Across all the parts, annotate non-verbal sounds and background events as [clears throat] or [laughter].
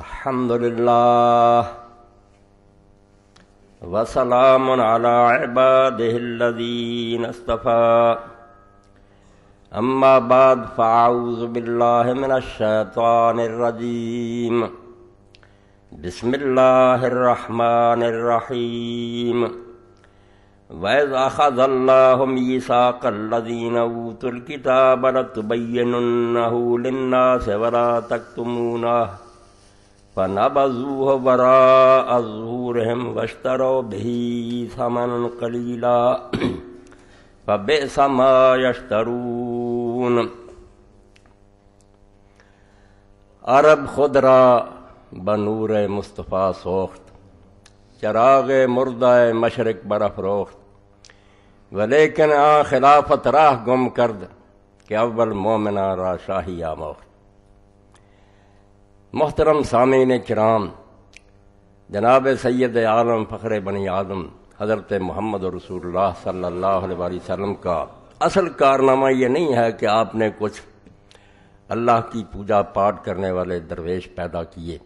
الحمد لله وسلام على عباده الذين اصطفى أما بعد فأعوذ بالله من الشيطان الرجيم بسم الله الرحمن الرحيم وإذ أخذ الله ميثاق الذين أوتوا الكتاب لتبيننه للناس ولا تكتمونه فنبذوه وراء ظهورهم واشتروا به ثمنا قليلا [clears throat] فبئس ما يشترون. عرب خود را بنور مصطفیٰ سوخت، چراغ مردہ مشرق برفروخت ولیکن آ خلافت راہ گم کرد کہ اول مومنہ را شاہی آموخت. محترم سامعین کرام، جناب سید عالم فخر بنی آدم، حضرت محمد رسول اللہ صلی اللہ علیہ وسلم کا اصل کارنامہ یہ نہیں ہے کہ آپ نے کچھ اللہ کی پوجا پاٹ کرنے والے درویش پیدا کیے۔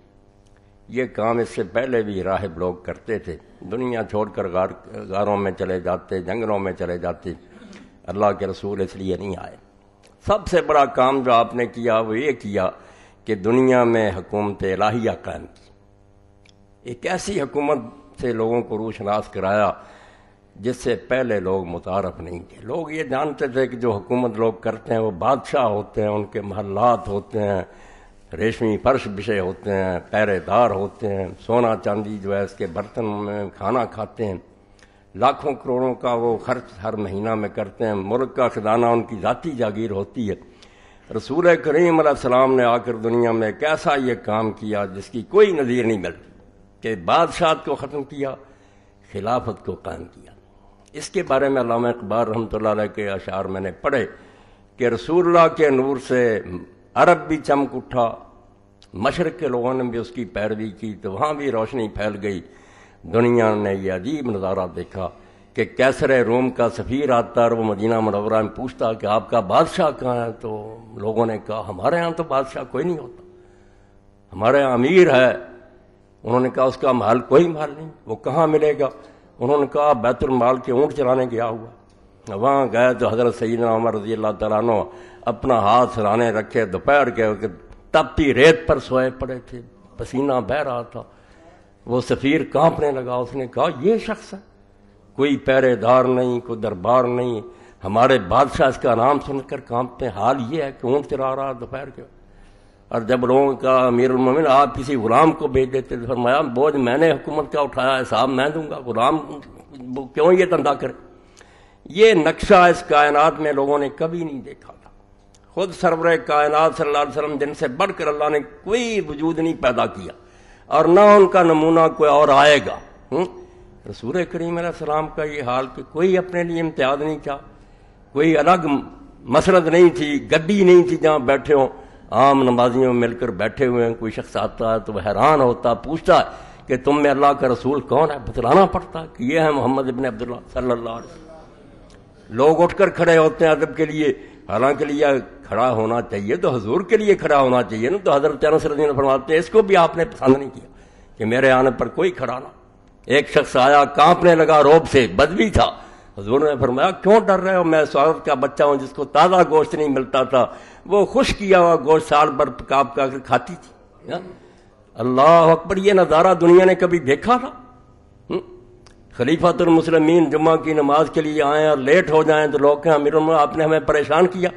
یہ کام اس سے پہلے بھی راہب لوگ کرتے تھے۔ دنیا چھوڑ کر غار غاروں میں چلے جاتے، جنگلوں میں چلے جاتے۔ اللہ کے رسول اس لیے نہیں آئے۔ سب سے بڑا کام جو آپ نے کیا وہ یہ کیا کہ دنیا میں حکومت الہیہ قائم کی۔ ایک ایسی حکومت سے لوگوں کو روشناس کرایا جس سے پہلے لوگ متعارف نہیں تھے۔ لوگ یہ جانتے تھے کہ جو حکومت لوگ کرتے ہیں وہ بادشاہ ہوتے ہیں، ان کے محلات ہوتے ہیں، ریشمی فرش بچھے ہوتے ہیں پہرے دار ہوتے ہیں، سونا چاندی جو ہے اس کے برتن میں کھانا کھاتے ہیں۔ لاکھوں کروڑوں کا وہ خرچ ہر مہینہ میں کرتے ہیں۔ ملک کا خزانہ ان کی ذاتی جاگیر ہوتی ہے۔ رسول کریم علیہ السلام نے آ کر دنیا میں ایک ایسا یہ کام کیا جس کی کوئی نظیر نہیں ملتی، کہ بادشاہت کو ختم کیا، خلافت کو قائم کیا۔ اس کے بارے میں علامہ اقبال رحمۃ اللہ علیہ کے اشعار میں نے پڑھے کہ رسول اللہ کے نور سے عرب بھی چمک اٹھا، مشرق کے لوگوں نے بھی اس کی پیروی کی تو وہاں بھی روشنی پھیل گئی۔ دنیا نے یہ عجیب نظارہ دیکھا۔ کہ کیسر روم کا سفیر آتا اور وہ مدینہ منورہ میں پوچھتا کہ آپ کا بادشاہ کہاں ہے؟ تو لوگوں نے کہا، ہمارے ہاں تو بادشاہ کوئی نہیں ہوتا۔ ہمارے یہاں امیر ہے۔ انہوں نے کہا، اس کا محل کوئی محل نہیں، وہ کہاں ملے گا؟ انہوں نے کہا، بیت المال کے اونٹ چلانے گیا ہوا۔ وہاں گئے تو حضرت سیدنا عمر رضی اللہ تعالیٰ عنہ اپنا ہاتھ سرانے رکھے۔ دوپہر کے تپتی ریت پر سوئے پڑے تھے، پسینہ بہ رہا تھا۔ وہ سفیر کانپنے لگا، اس نے کہا، یہ شخص ہے۔ کوئی پہرے دار نہیں، کوئی دربار نہیں۔ ہمارے بادشاہ اس کا نام سن کر کانپتے حال یہ ہے کہ اونٹ چلا رہا دوپہر کے۔ اور جب لوگوں کا امیر المومن آپ کسی غلام کو بھیج دیتے تو فرمایا، بوجھ میں نے حکومت کا اٹھایا ہے، صاحب میں دوں گا، غلام کیوں یہ دندہ کرے؟ یہ نقشہ اس کائنات میں لوگوں نے کبھی نہیں دیکھا تھا۔ خود سرور کائنات صلی اللہ علیہ وسلم جن سے بڑھ کر اللہ نے کوئی وجود نہیں پیدا کیا۔ اور نہ ان کا نمونہ کوئی اور آئے گا۔ رسول کریم علیہ السلام کا یہ حال کہ کوئی اپنے لیے امتیاز نہیں کیا کوئی الگ مسرت نہیں تھی، گڈی نہیں تھی جہاں بیٹھے ہوں۔ عام نمازیوں میں مل کر بیٹھے ہوئے ہیں، کوئی شخص آتا ہے تو حیران ہوتا، پوچھتا ہے کہ تم میں اللہ کا رسول کون ہے؟ بتلانا پڑتا کہ یہ ہے محمد ابن عبداللہ صلی اللہ علیہ وسلم۔ لوگ اٹھ کر کھڑے ہوتے ہیں ادب کے لیے، حالانکہ لیے کھڑا ہونا چاہیے تو حضور کے لیے کھڑا ہونا چاہیے۔ نا تو حضرت نے فرماتے ہیں، اس کو بھی آپ نے پسند نہیں کیا کہ میرے آنے پر کوئی کھڑا نہ ایک شخص آیا، کانپنے لگا، روب سے بدوی تھا۔ حضور نے فرمایا، کیوں ڈر رہے ہو؟ میں سوارت کا بچہ ہوں جس کو تازہ گوشت نہیں ملتا تھا۔ وہ خوش کیا ہوا، گوشت سال بھر کاپ کا کر کھاتی تھی۔ ہاں؟ اللہ اکبر، یہ نظارہ دنیا نے کبھی دیکھا تھا؟ خلیفہ المسلمین جمعہ کی نماز کے لیے آئے اور لیٹ ہو جائیں تو لوگ کہیں، امیر آپ نے ہمیں پریشان کیا؟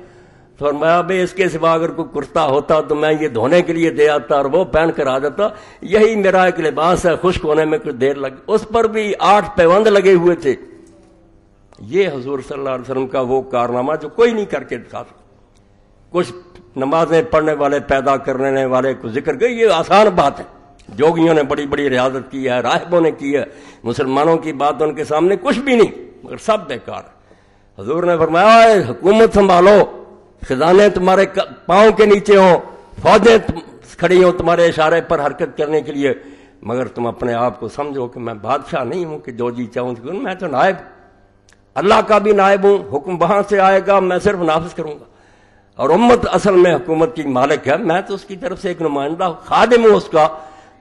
فرمایا بھائی اس کے سوا اگر کوئی کرتا ہوتا تو میں یہ دھونے کے لیے دے آتا اور وہ پہن کر آ جاتا۔ یہی میرا ایک لباس ہے، خشک ہونے میں کچھ دیر لگ اس پر بھی آٹھ پیوند لگے ہوئے تھے۔ یہ حضور صلی اللہ علیہ وسلم کا وہ کارنامہ جو کوئی نہیں کر کے دکھا سکتا۔ کچھ نمازیں پڑھنے والے، پیدا کرنے والے کو ذکر گئی یہ آسان بات ہے۔ جوگیوں نے بڑی بڑی ریاضت کی ہے، راہبوں نے کی ہے۔ مسلمانوں کی بات ان کے سامنے کچھ بھی نہیں، مگر سب بیکار حضور نے فرمایا حکومت سنبھالو۔ خزانے تمہارے پاؤں کے نیچے ہوں، فوجیں کھڑی ہوں تمہارے اشارے پر حرکت کرنے کے لیے۔ مگر تم اپنے آپ کو سمجھو کہ میں بادشاہ نہیں ہوں کہ جو جی چاہوں میں تو نائب اللہ کا بھی نائب ہوں، حکم وہاں سے آئے گا، میں صرف نافذ کروں گا۔ اور امت اصل میں حکومت کی مالک ہے، میں تو اس کی طرف سے ایک نمائندہ خادم ہوں، اس کا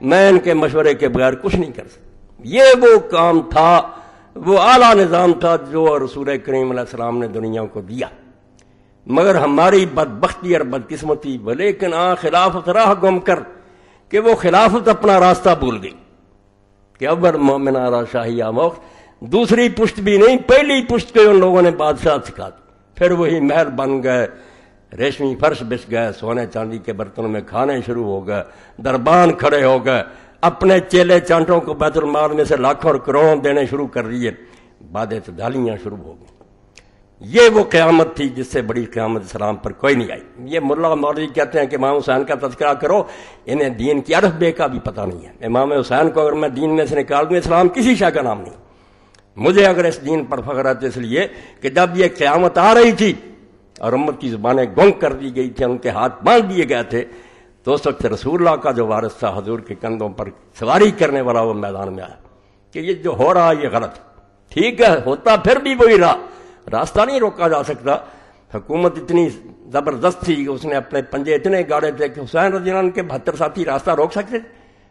میں ان کے مشورے کے بغیر کچھ نہیں کر سکتا۔ یہ وہ کام تھا، وہ اعلیٰ نظام تھا جو رسول کریم علیہ السلام نے دنیا کو دیا۔ مگر ہماری بدبختی اور بدقسمتی لیکن آ خلافت راہ گم کر کہ وہ خلافت اپنا راستہ بھول گئی کہ ابر مومن آرا شاہی آموخت دوسری پشت بھی نہیں، پہلی پشت کے ان لوگوں نے بادشاہ سکھا دی۔ پھر وہی محل بن گئے، ریشمی فرش بچ گئے، سونے چاندی کے برتنوں میں کھانے شروع ہو گئے، دربان کھڑے ہو گئے۔ اپنے چیلے چانٹوں کو بیت المال میں سے لاکھوں اور کروڑوں دینے شروع کر دیے۔ بادیں دالیاں شروع ہو گئی یہ وہ قیامت تھی جس سے بڑی قیامت اسلام پر کوئی نہیں آئی۔ یہ ملا مولوی کہتے ہیں کہ امام حسین کا تذکرہ کرو، انہیں دین کی عرف بے کا بھی پتہ نہیں ہے۔ امام حسین کو اگر میں دین میں سے نکال دوں، اسلام کسی شاہ کا نام نہیں۔ مجھے اگر اس دین پر فخر ہے تو اس لیے کہ جب یہ قیامت آ رہی تھی اور امت کی زبانیں گنگ کر دی گئی تھی ان کے ہاتھ باندھ دیے گئے تھے، تو اس وقت رسول اللہ کا جو وارث تھا، حضور کے کندھوں پر سواری کرنے والا وہ میدان میں آیا کہ یہ جو ہو رہا یہ غلط۔ ٹھیک ہے، ہوتا پھر بھی وہی رہا۔ راستہ نہیں روکا جا سکتا۔ حکومت اتنی زبردست تھی کہ اس نے اپنے پنجے اتنے گاڑے تھے کہ حسین رضی اللہ کے بہتر ساتھی راستہ روک سکتے۔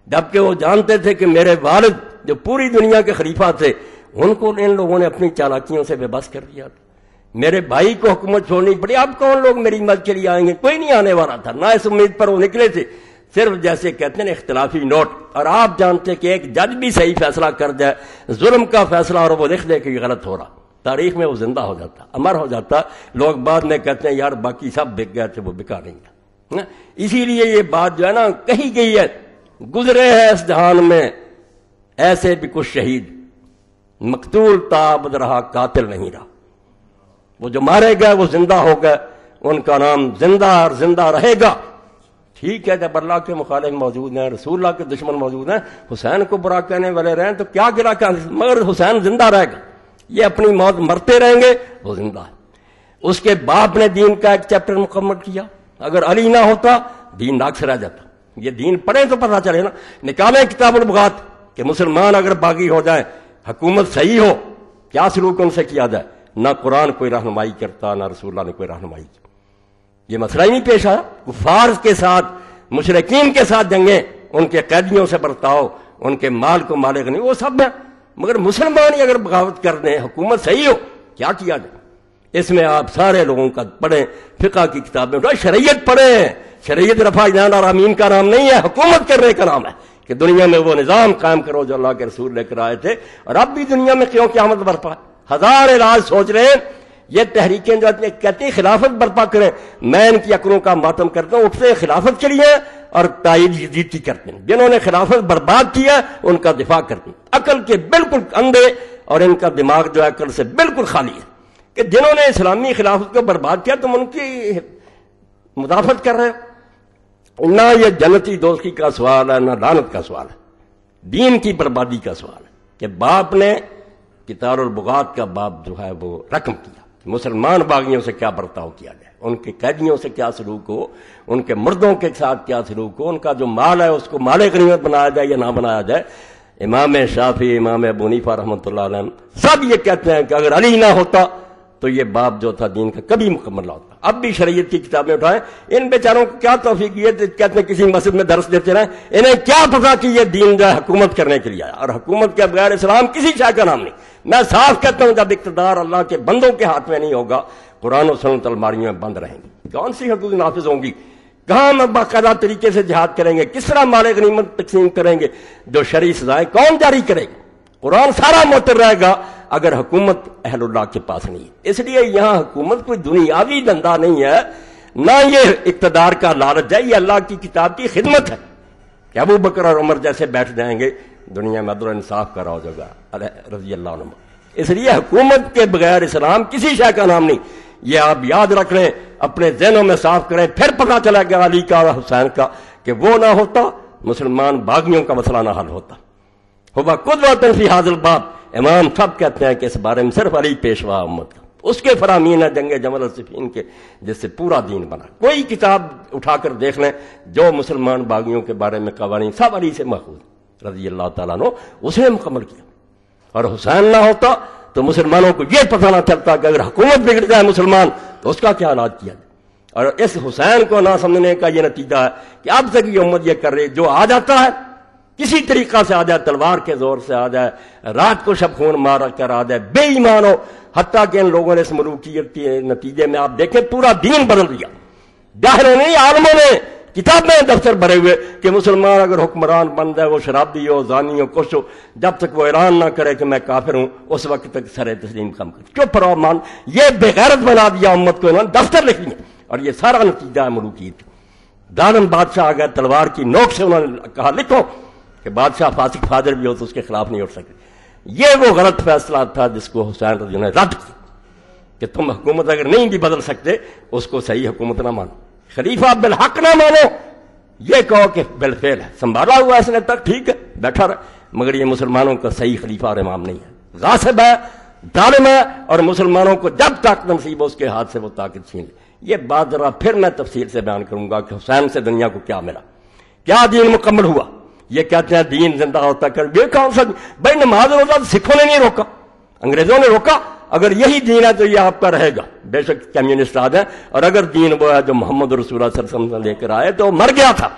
جبکہ وہ جانتے تھے کہ میرے والد جو پوری دنیا کے خلیفہ تھے، ان کو ان لوگوں نے اپنی چالاکیوں سے بے بس کر دیا۔ تھا میرے بھائی کو حکومت چھوڑنی پڑی۔ اب کون لوگ میری مدد کے لیے آئیں گے؟ کوئی نہیں آنے والا تھا۔ نہ اس امید پر وہ نکلے تھے۔ صرف جیسے کہتے ہیں اختلافی نوٹ۔ اور آپ جانتے کہ ایک جج بھی صحیح فیصلہ کر جائے ظلم کا فیصلہ اور وہ لکھ دے کہ یہ غلط ہو رہا۔ تاریخ میں وہ زندہ ہو جاتا، امر ہو جاتا، لوگ بعد میں کہتے ہیں، یار باقی سب بک گئے تھے، وہ بکا نہیں گیا اسی لیے یہ بات جو ہے نا، کہی گئی ہے، گزرے ہے اس جہان میں، ایسے بھی کچھ شہید۔ مقتول تابد رہا، قاتل نہیں رہا۔ وہ جو مارے گئے، وہ زندہ ہو گئے، ان کا نام زندہ اور زندہ رہے گا۔ ٹھیک ہے، جب اللہ کے مخالف موجود ہیں، رسول اللہ کے دشمن موجود ہیں، حسین کو برا کہنے والے رہیں تو کیا گرا کیا؟ مگر حسین زندہ رہے گا۔ یہ اپنی موت مرتے رہیں گے، وہ زندہ ہے۔ اس کے باپ نے دین کا ایک چیپٹر مکمل کیا۔ اگر علی نہ ہوتا، دین ناک سے رہ جاتا۔ یہ دین پڑھے تو پتہ چلے نا۔ نکالیں کتاب البغات کہ مسلمان اگر باغی ہو جائے حکومت صحیح ہو، کیا سلوک ان سے کیا جائے؟ نہ قرآن کوئی رہنمائی کرتا، نہ رسول اللہ نے کوئی رہنمائی کی۔ یہ مسئلہ ہی نہیں پیش آیا۔ کفار کے ساتھ مشرقین کے ساتھ جنگیں، ان کے قیدیوں سے برتاؤ، ان کے مال کو مالک نہیں، وہ سب ہے مگر مسلمان ہی اگر بغاوت کر دیں، حکومت صحیح ہو، کیا کیا جائے؟ اس میں آپ سارے لوگوں کا پڑھیں، فقہ کی کتابیں شریعت پڑھیں۔ شریعت رفا جان اور امین کا نام نہیں ہے، حکومت کرنے کا نام ہے کہ دنیا میں وہ نظام قائم کرو جو اللہ کے رسول لے کر آئے تھے۔ اور اب بھی دنیا میں کیوں قیامت برپا؟ ہزار علاج سوچ رہے ہیں۔ یہ تحریکیں جو کہتے ہیں خلافت برپا کریں۔ میں ان کی عقلوں کا ماتم کرتا ہوں اٹھتے خلافت کے لیے اور تائید جیتی کرتے ہیں۔ جنہوں نے خلافت برباد کیا ان کا دفاع کرتے ہیں عقل کے بالکل اندھے اور ان کا دماغ جو ہے عقل سے بالکل خالی ہے۔ کہ جنہوں نے اسلامی خلافت کو برباد کیا، تم ان کی مدافعت کر رہے ہو۔ نہ یہ جنتی دوستی کا سوال ہے، نہ دانت کا سوال ہے۔ دین کی بربادی کا سوال ہے کہ باپ نے کتار البغات کا باب جو ہے وہ رقم کیا۔ مسلمان باغیوں سے کیا برتاؤ کیا جائے ان کے قیدیوں سے کیا سلوک ہو؟ ان کے مردوں کے ساتھ کیا سلوک ہو؟ ان کا جو مال ہے اس کو مال غنیمت بنایا جائے یا نہ بنایا جائے؟ امام شافی امام ابونیفا رحمۃ اللہ علیہ سب یہ کہتے ہیں کہ اگر علی نہ ہوتا تو یہ باب جو تھا دین کا کبھی مکمل نہ ہوتا۔ اب بھی شریعت کی کتابیں اٹھائیں۔ ان بیچاروں کو کیا توفیق یہ کہتے ہیں کسی مسجد میں درس دیتے رہیں۔ انہیں کیا پتا کہ یہ دین جو حکومت کرنے کے لیے آیا۔ اور حکومت کے بغیر اسلام کسی شاہ کا نام نہیں۔ میں صاف کہتا ہوں جب اقتدار اللہ کے بندوں کے ہاتھ میں نہیں ہوگا، قرآن و سنت الماریوں میں بند رہیں گی۔ کون سی حدود نافذ ہوں گی؟ کہاں ہم باقاعدہ طریقے سے جہاد کریں گے؟ کس طرح مال غنیمت تقسیم کریں گے؟ جو شرعی سزائیں کون جاری کرے گا قرآن سارا موتر رہے گا اگر حکومت اہل اللہ کے پاس نہیں ہے۔ اس لیے یہاں حکومت کوئی دنیاوی دندہ نہیں ہے، نہ یہ اقتدار کا لالچ ہے، یہ اللہ کی کتاب کی خدمت ہے۔ کہ ابو بکر اور عمر جیسے بیٹھ جائیں گے دنیا میں عدل انصاف کا راؤ جگہ رضی اللہ عنہ۔ اس لیے حکومت کے بغیر اسلام کسی شے کا نام نہیں۔ یہ آپ یاد رکھ لیں، اپنے ذہنوں میں صاف کریں، پھر پتا چلا گیا علی کا اور حسین کا کہ وہ نہ ہوتا، مسلمان باغیوں کا مسئلہ نہ حل ہوتا۔ ہوگا خود وطن فی حاضل باپ امام سب کہتے ہیں کہ اس بارے میں صرف علی پیشوا امت کا۔ اس کے فرامین ہے جنگ جمل الصفین کے، جس سے پورا دین بنا۔ کوئی کتاب اٹھا کر دیکھ لیں، جو مسلمان باغیوں کے بارے میں قوانین سب علی سے محفوظ رضی اللہ تعالیٰ نے اس نے مکمل کیا۔ اور حسین نہ ہوتا تو مسلمانوں کو یہ پتہ نہ چلتا کہ اگر حکومت بگڑ جائے مسلمان، تو اس کا کیا علاج کیا جائے۔ اور اس حسین کو نہ سمجھنے کا یہ نتیجہ ہے کہ اب تک یہ امت یہ کر رہی جو آ جاتا ہے، کسی طریقہ سے آ جائے، تلوار کے زور سے آ جائے، رات کو شب خون مار کر آ جائے، بے ایمان ہو، حتیٰ کہ ان لوگوں نے اس ملوکیت کے نتیجے میں آپ دیکھیں، پورا دین بدل دیا۔ ظاہر نہیں عالموں نے کتابیں دفتر بھرے ہوئے کہ مسلمان اگر حکمران بن جائے، وہ شرابی ہو، زانی ہو، کچھ ہو، جب تک وہ اعلان نہ کرے کہ میں کافر ہوں، اس وقت تک سر تسلیم کم کر چپ رہو مان، یہ بغیرت بنا دیا امت کو انہوں نے دفتر لکھ لیا۔ اور یہ سارا نتیجہ ہے ملوکیت دارن بادشاہ آ تلوار کی نوک سے انہوں نے کہا، لکھو کہ بادشاہ فاسق فادر بھی ہو تو اس کے خلاف نہیں اٹھ سکے یہ وہ غلط فیصلہ تھا جس کو حسین رضی نے رد کیا کہ تم حکومت اگر نہیں بھی بدل سکتے، اس کو صحیح حکومت نہ مانو۔ خلیفہ بالحق نہ مانو۔ یہ کہو کہ بالفعل ہے سنبھالا ہوا اس نے تک ٹھیک ہے، بیٹھا رہا۔ مگر یہ مسلمانوں کا صحیح خلیفہ اور امام نہیں ہے۔ غاصب ہے، ظالم ہے اور مسلمانوں کو جب تک نصیب ہو اس کے ہاتھ سے وہ طاقت چھین لے۔ یہ بات ذرا پھر میں تفصیل سے بیان کروں گا کہ حسین سے دنیا کو کیا ملا۔ کیا دین مکمل ہوا؟ یہ کہتے ہیں دین زندہ ہوتا کر یہ کون سا بھائی نماز روزہ سکھوں نے نہیں روکا، انگریزوں نے روکا۔ اگر یہی دین ہے تو یہ آپ کا رہے گا۔ بے شک کمیونسٹ آد ہے۔ اور اگر دین وہ ہے جو محمد رسول اللہ صلی اللہ علیہ وسلم لے کر آئے تو مر گیا تھا۔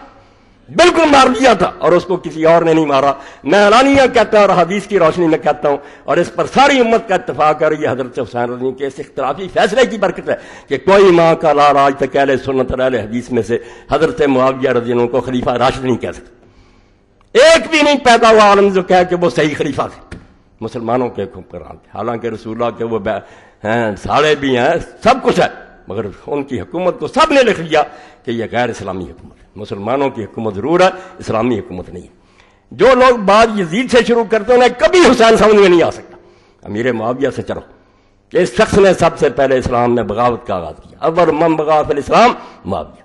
بالکل مار دیا تھا۔ اور اس کو کسی اور نے نہیں مارا۔ میں اعلانیہ کہتا ہوں اور حدیث کی روشنی میں کہتا ہوں۔ اور اس پر ساری امت کا اتفاق ہے یہ حضرت حسین رضی کے اس اختلافی فیصلے کی برکت ہے کہ کوئی ماں کا لال آج تک اہل سنت اہل حدیث میں سے حضرت معاویہ رضی اللہ کو خلیفہ راشد نہیں کہہ سکتا۔ ایک بھی نہیں پیدا ہوا عالم جو کہہ کہ وہ صحیح خلیفہ تھے۔ مسلمانوں کے حکمران تھے حالانکہ رسول اللہ کے وہ ہیں ساڑے بھی ہیں، سب کچھ ہے۔ مگر ان کی حکومت کو سب نے لکھ لیا کہ یہ غیر اسلامی حکومت ہے۔ مسلمانوں کی حکومت ضرور ہے، اسلامی حکومت نہیں ہے۔ جو لوگ بعد یزید سے شروع کرتے انہیں کبھی حسین سمجھ میں نہیں آ سکتا۔ امیر معاویہ سے چلو۔ کہ اس شخص نے سب سے پہلے اسلام میں بغاوت کا آغاز کیا۔ اول من بغاوت الاسلام، معاویہ۔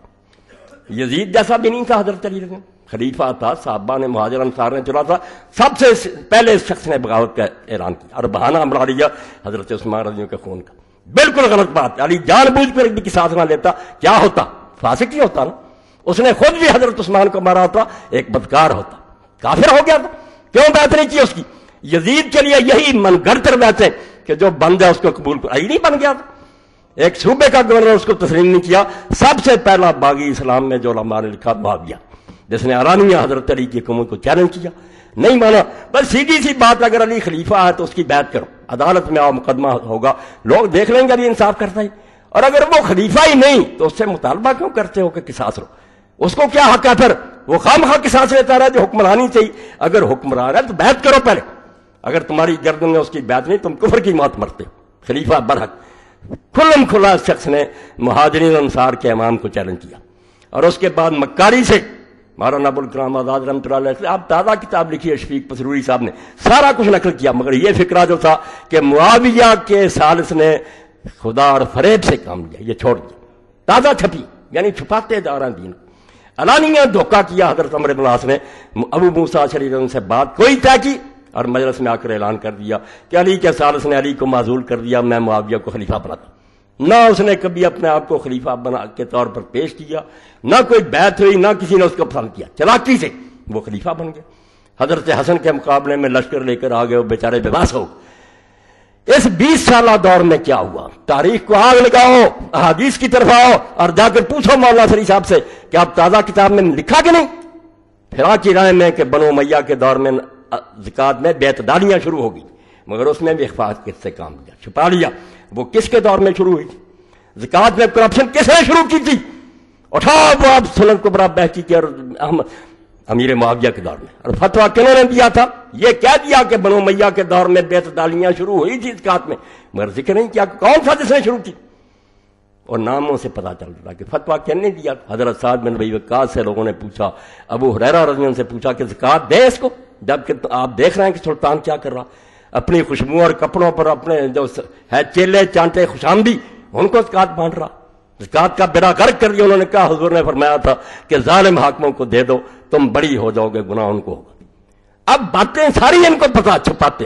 یزید جیسا بھی نہیں تھا، حضرت علی رضی خلیفہ تھا، صحابہ نے، مہاجر انصار نے چلا تھا۔ سب سے پہلے اس شخص نے بغاوت کا اعلان کیا۔ اور بہانہ بنا لیا حضرت عثمان رضی کے خون کا۔ بالکل غلط بات علی جان بوجھ کر ایک بھی ساتھ نہ لیتا، کیا ہوتا؟ فاسق ہی ہوتا نا۔ اس نے خود بھی حضرت عثمان کو مارا ہوتا، ایک بدکار ہوتا۔ کافر ہو گیا تھا۔ کیوں بات نہیں کی اس کی؟ یزید کے لیے یہی من گھر کر بیٹھے کہ جو بن جائے اس کو قبول کر نہیں بن گیا تھا۔ ایک صوبے کا گورنر اس کو تسلیم نہیں کیا۔ سب سے پہلا باغی اسلام میں جو علماء نے لکھا، معاویہ۔ جس نے ارانیہ حضرت علی کی حکومت کو چیلنج کیا۔ نہیں مانا بس سیدھی سی بات اگر علی خلیفہ ہے تو اس کی بیعت کرو۔ عدالت میں آؤ، مقدمہ ہوگا۔ لوگ دیکھ لیں گے علی انصاف کرتا ہی اور اگر وہ خلیفہ ہی نہیں، تو اس سے مطالبہ کیوں کرتے ہو کہ کساس رو اس کو کیا حق ہے پھر؟ وہ خام خواہ کی سانس لیتا رہا جو حکمرانی چاہیے اگر حکمران ہے تو بیعت کرو پہلے۔ اگر تمہاری گردن میں اس کی بیعت نہیں، تم کفر کی موت مرتے ہو۔ خلیفہ برحق۔ کھلم کھلا شخص نے مہاجرین انصار کے امام کو چیلنج کیا۔ اور اس کے بعد مکاری سے مولانا ابوالکلام آزاد رحمۃ اللہ علیہ، آپ تازہ کتاب لکھی ہے شفیق پسروری صاحب نے۔ سارا کچھ نقل کیا، مگر یہ فکرہ جو تھا کہ معاویہ کے سالس نے خدا اور فریب سے کام لیا، یہ چھوڑ دیا۔ تازہ چھپی یعنی چھپاتے جا رہے ہیں دین۔ علانیہ دھوکہ کیا حضرت عمر بن عاص نے۔ ابو موسا شریف سے بات کوئی طے کی اور مجلس میں آ کر اعلان کر دیا کہ علی کے سالس نے علی کو معذول کر دیا، میں معاویہ کو خلیفہ بناتا نہ اس نے کبھی اپنے آپ کو خلیفہ بنا کے طور پر پیش کیا، نہ کوئی بیت ہوئی، نہ کسی نے اس کو پسند کیا۔ چلاکی سے وہ خلیفہ بن گیا حضرت حسن کے مقابلے میں لشکر لے کر آ گئے، وہ بیچارے بےباس ہو اس بیس سالہ دور میں کیا ہوا؟ تاریخ کو آگ لگاؤ حدیث کی طرف آؤ اور جا کر پوچھو مولانا سری صاحب سے کہ آپ تازہ کتاب میں لکھا کہ نہیں؟ پھر کی رائے میں کہ بنو میاں کے دور میں زکات میں بیت داریاں شروع ہوگی مگر اس میں بھی اخفاق کس سے کام کیا، چھپا لیا۔ وہ کس کے دور میں شروع ہوئی تھی؟ زکات میں کرپشن کس نے شروع کی تھی؟ اٹھاؤ وہ اب سلن کو بڑا بہتی کی اور امیر معاویہ کے دور میں۔ اور فتوا کنہوں نے دیا تھا؟ یہ کہہ دیا کہ بنو میاں کے دور میں بیت دالیاں شروع ہوئی تھی زکات میں؟ مگر ذکر نہیں کیا کون سا جس نے شروع کی؟ اور ناموں سے پتا چل رہا کہ فتوا کیا نہیں دیا حضرت سعد بن بھائی وقاص سے لوگوں نے پوچھا، ابو حریرہ رضی اللہ سے پوچھا کہ زکات دے اس کو؟ جبکہ آپ دیکھ رہے ہیں کہ سلطان کیا کر رہا۔ اپنی خوشبو اور کپڑوں پر اپنے جو ہے، چیلے، چانٹے، خوشامدی، ان کو زکات بانٹ رہا۔ زکات کا بیڑا گرک کر دیا انہوں نے، کہا حضور نے فرمایا تھا کہ ظالم حاکموں کو دے دو، تم بڑی ہو جاؤ گے، گناہ ان کو ہوگا۔ اب باتیں ساری ان کو پتا چھپاتے۔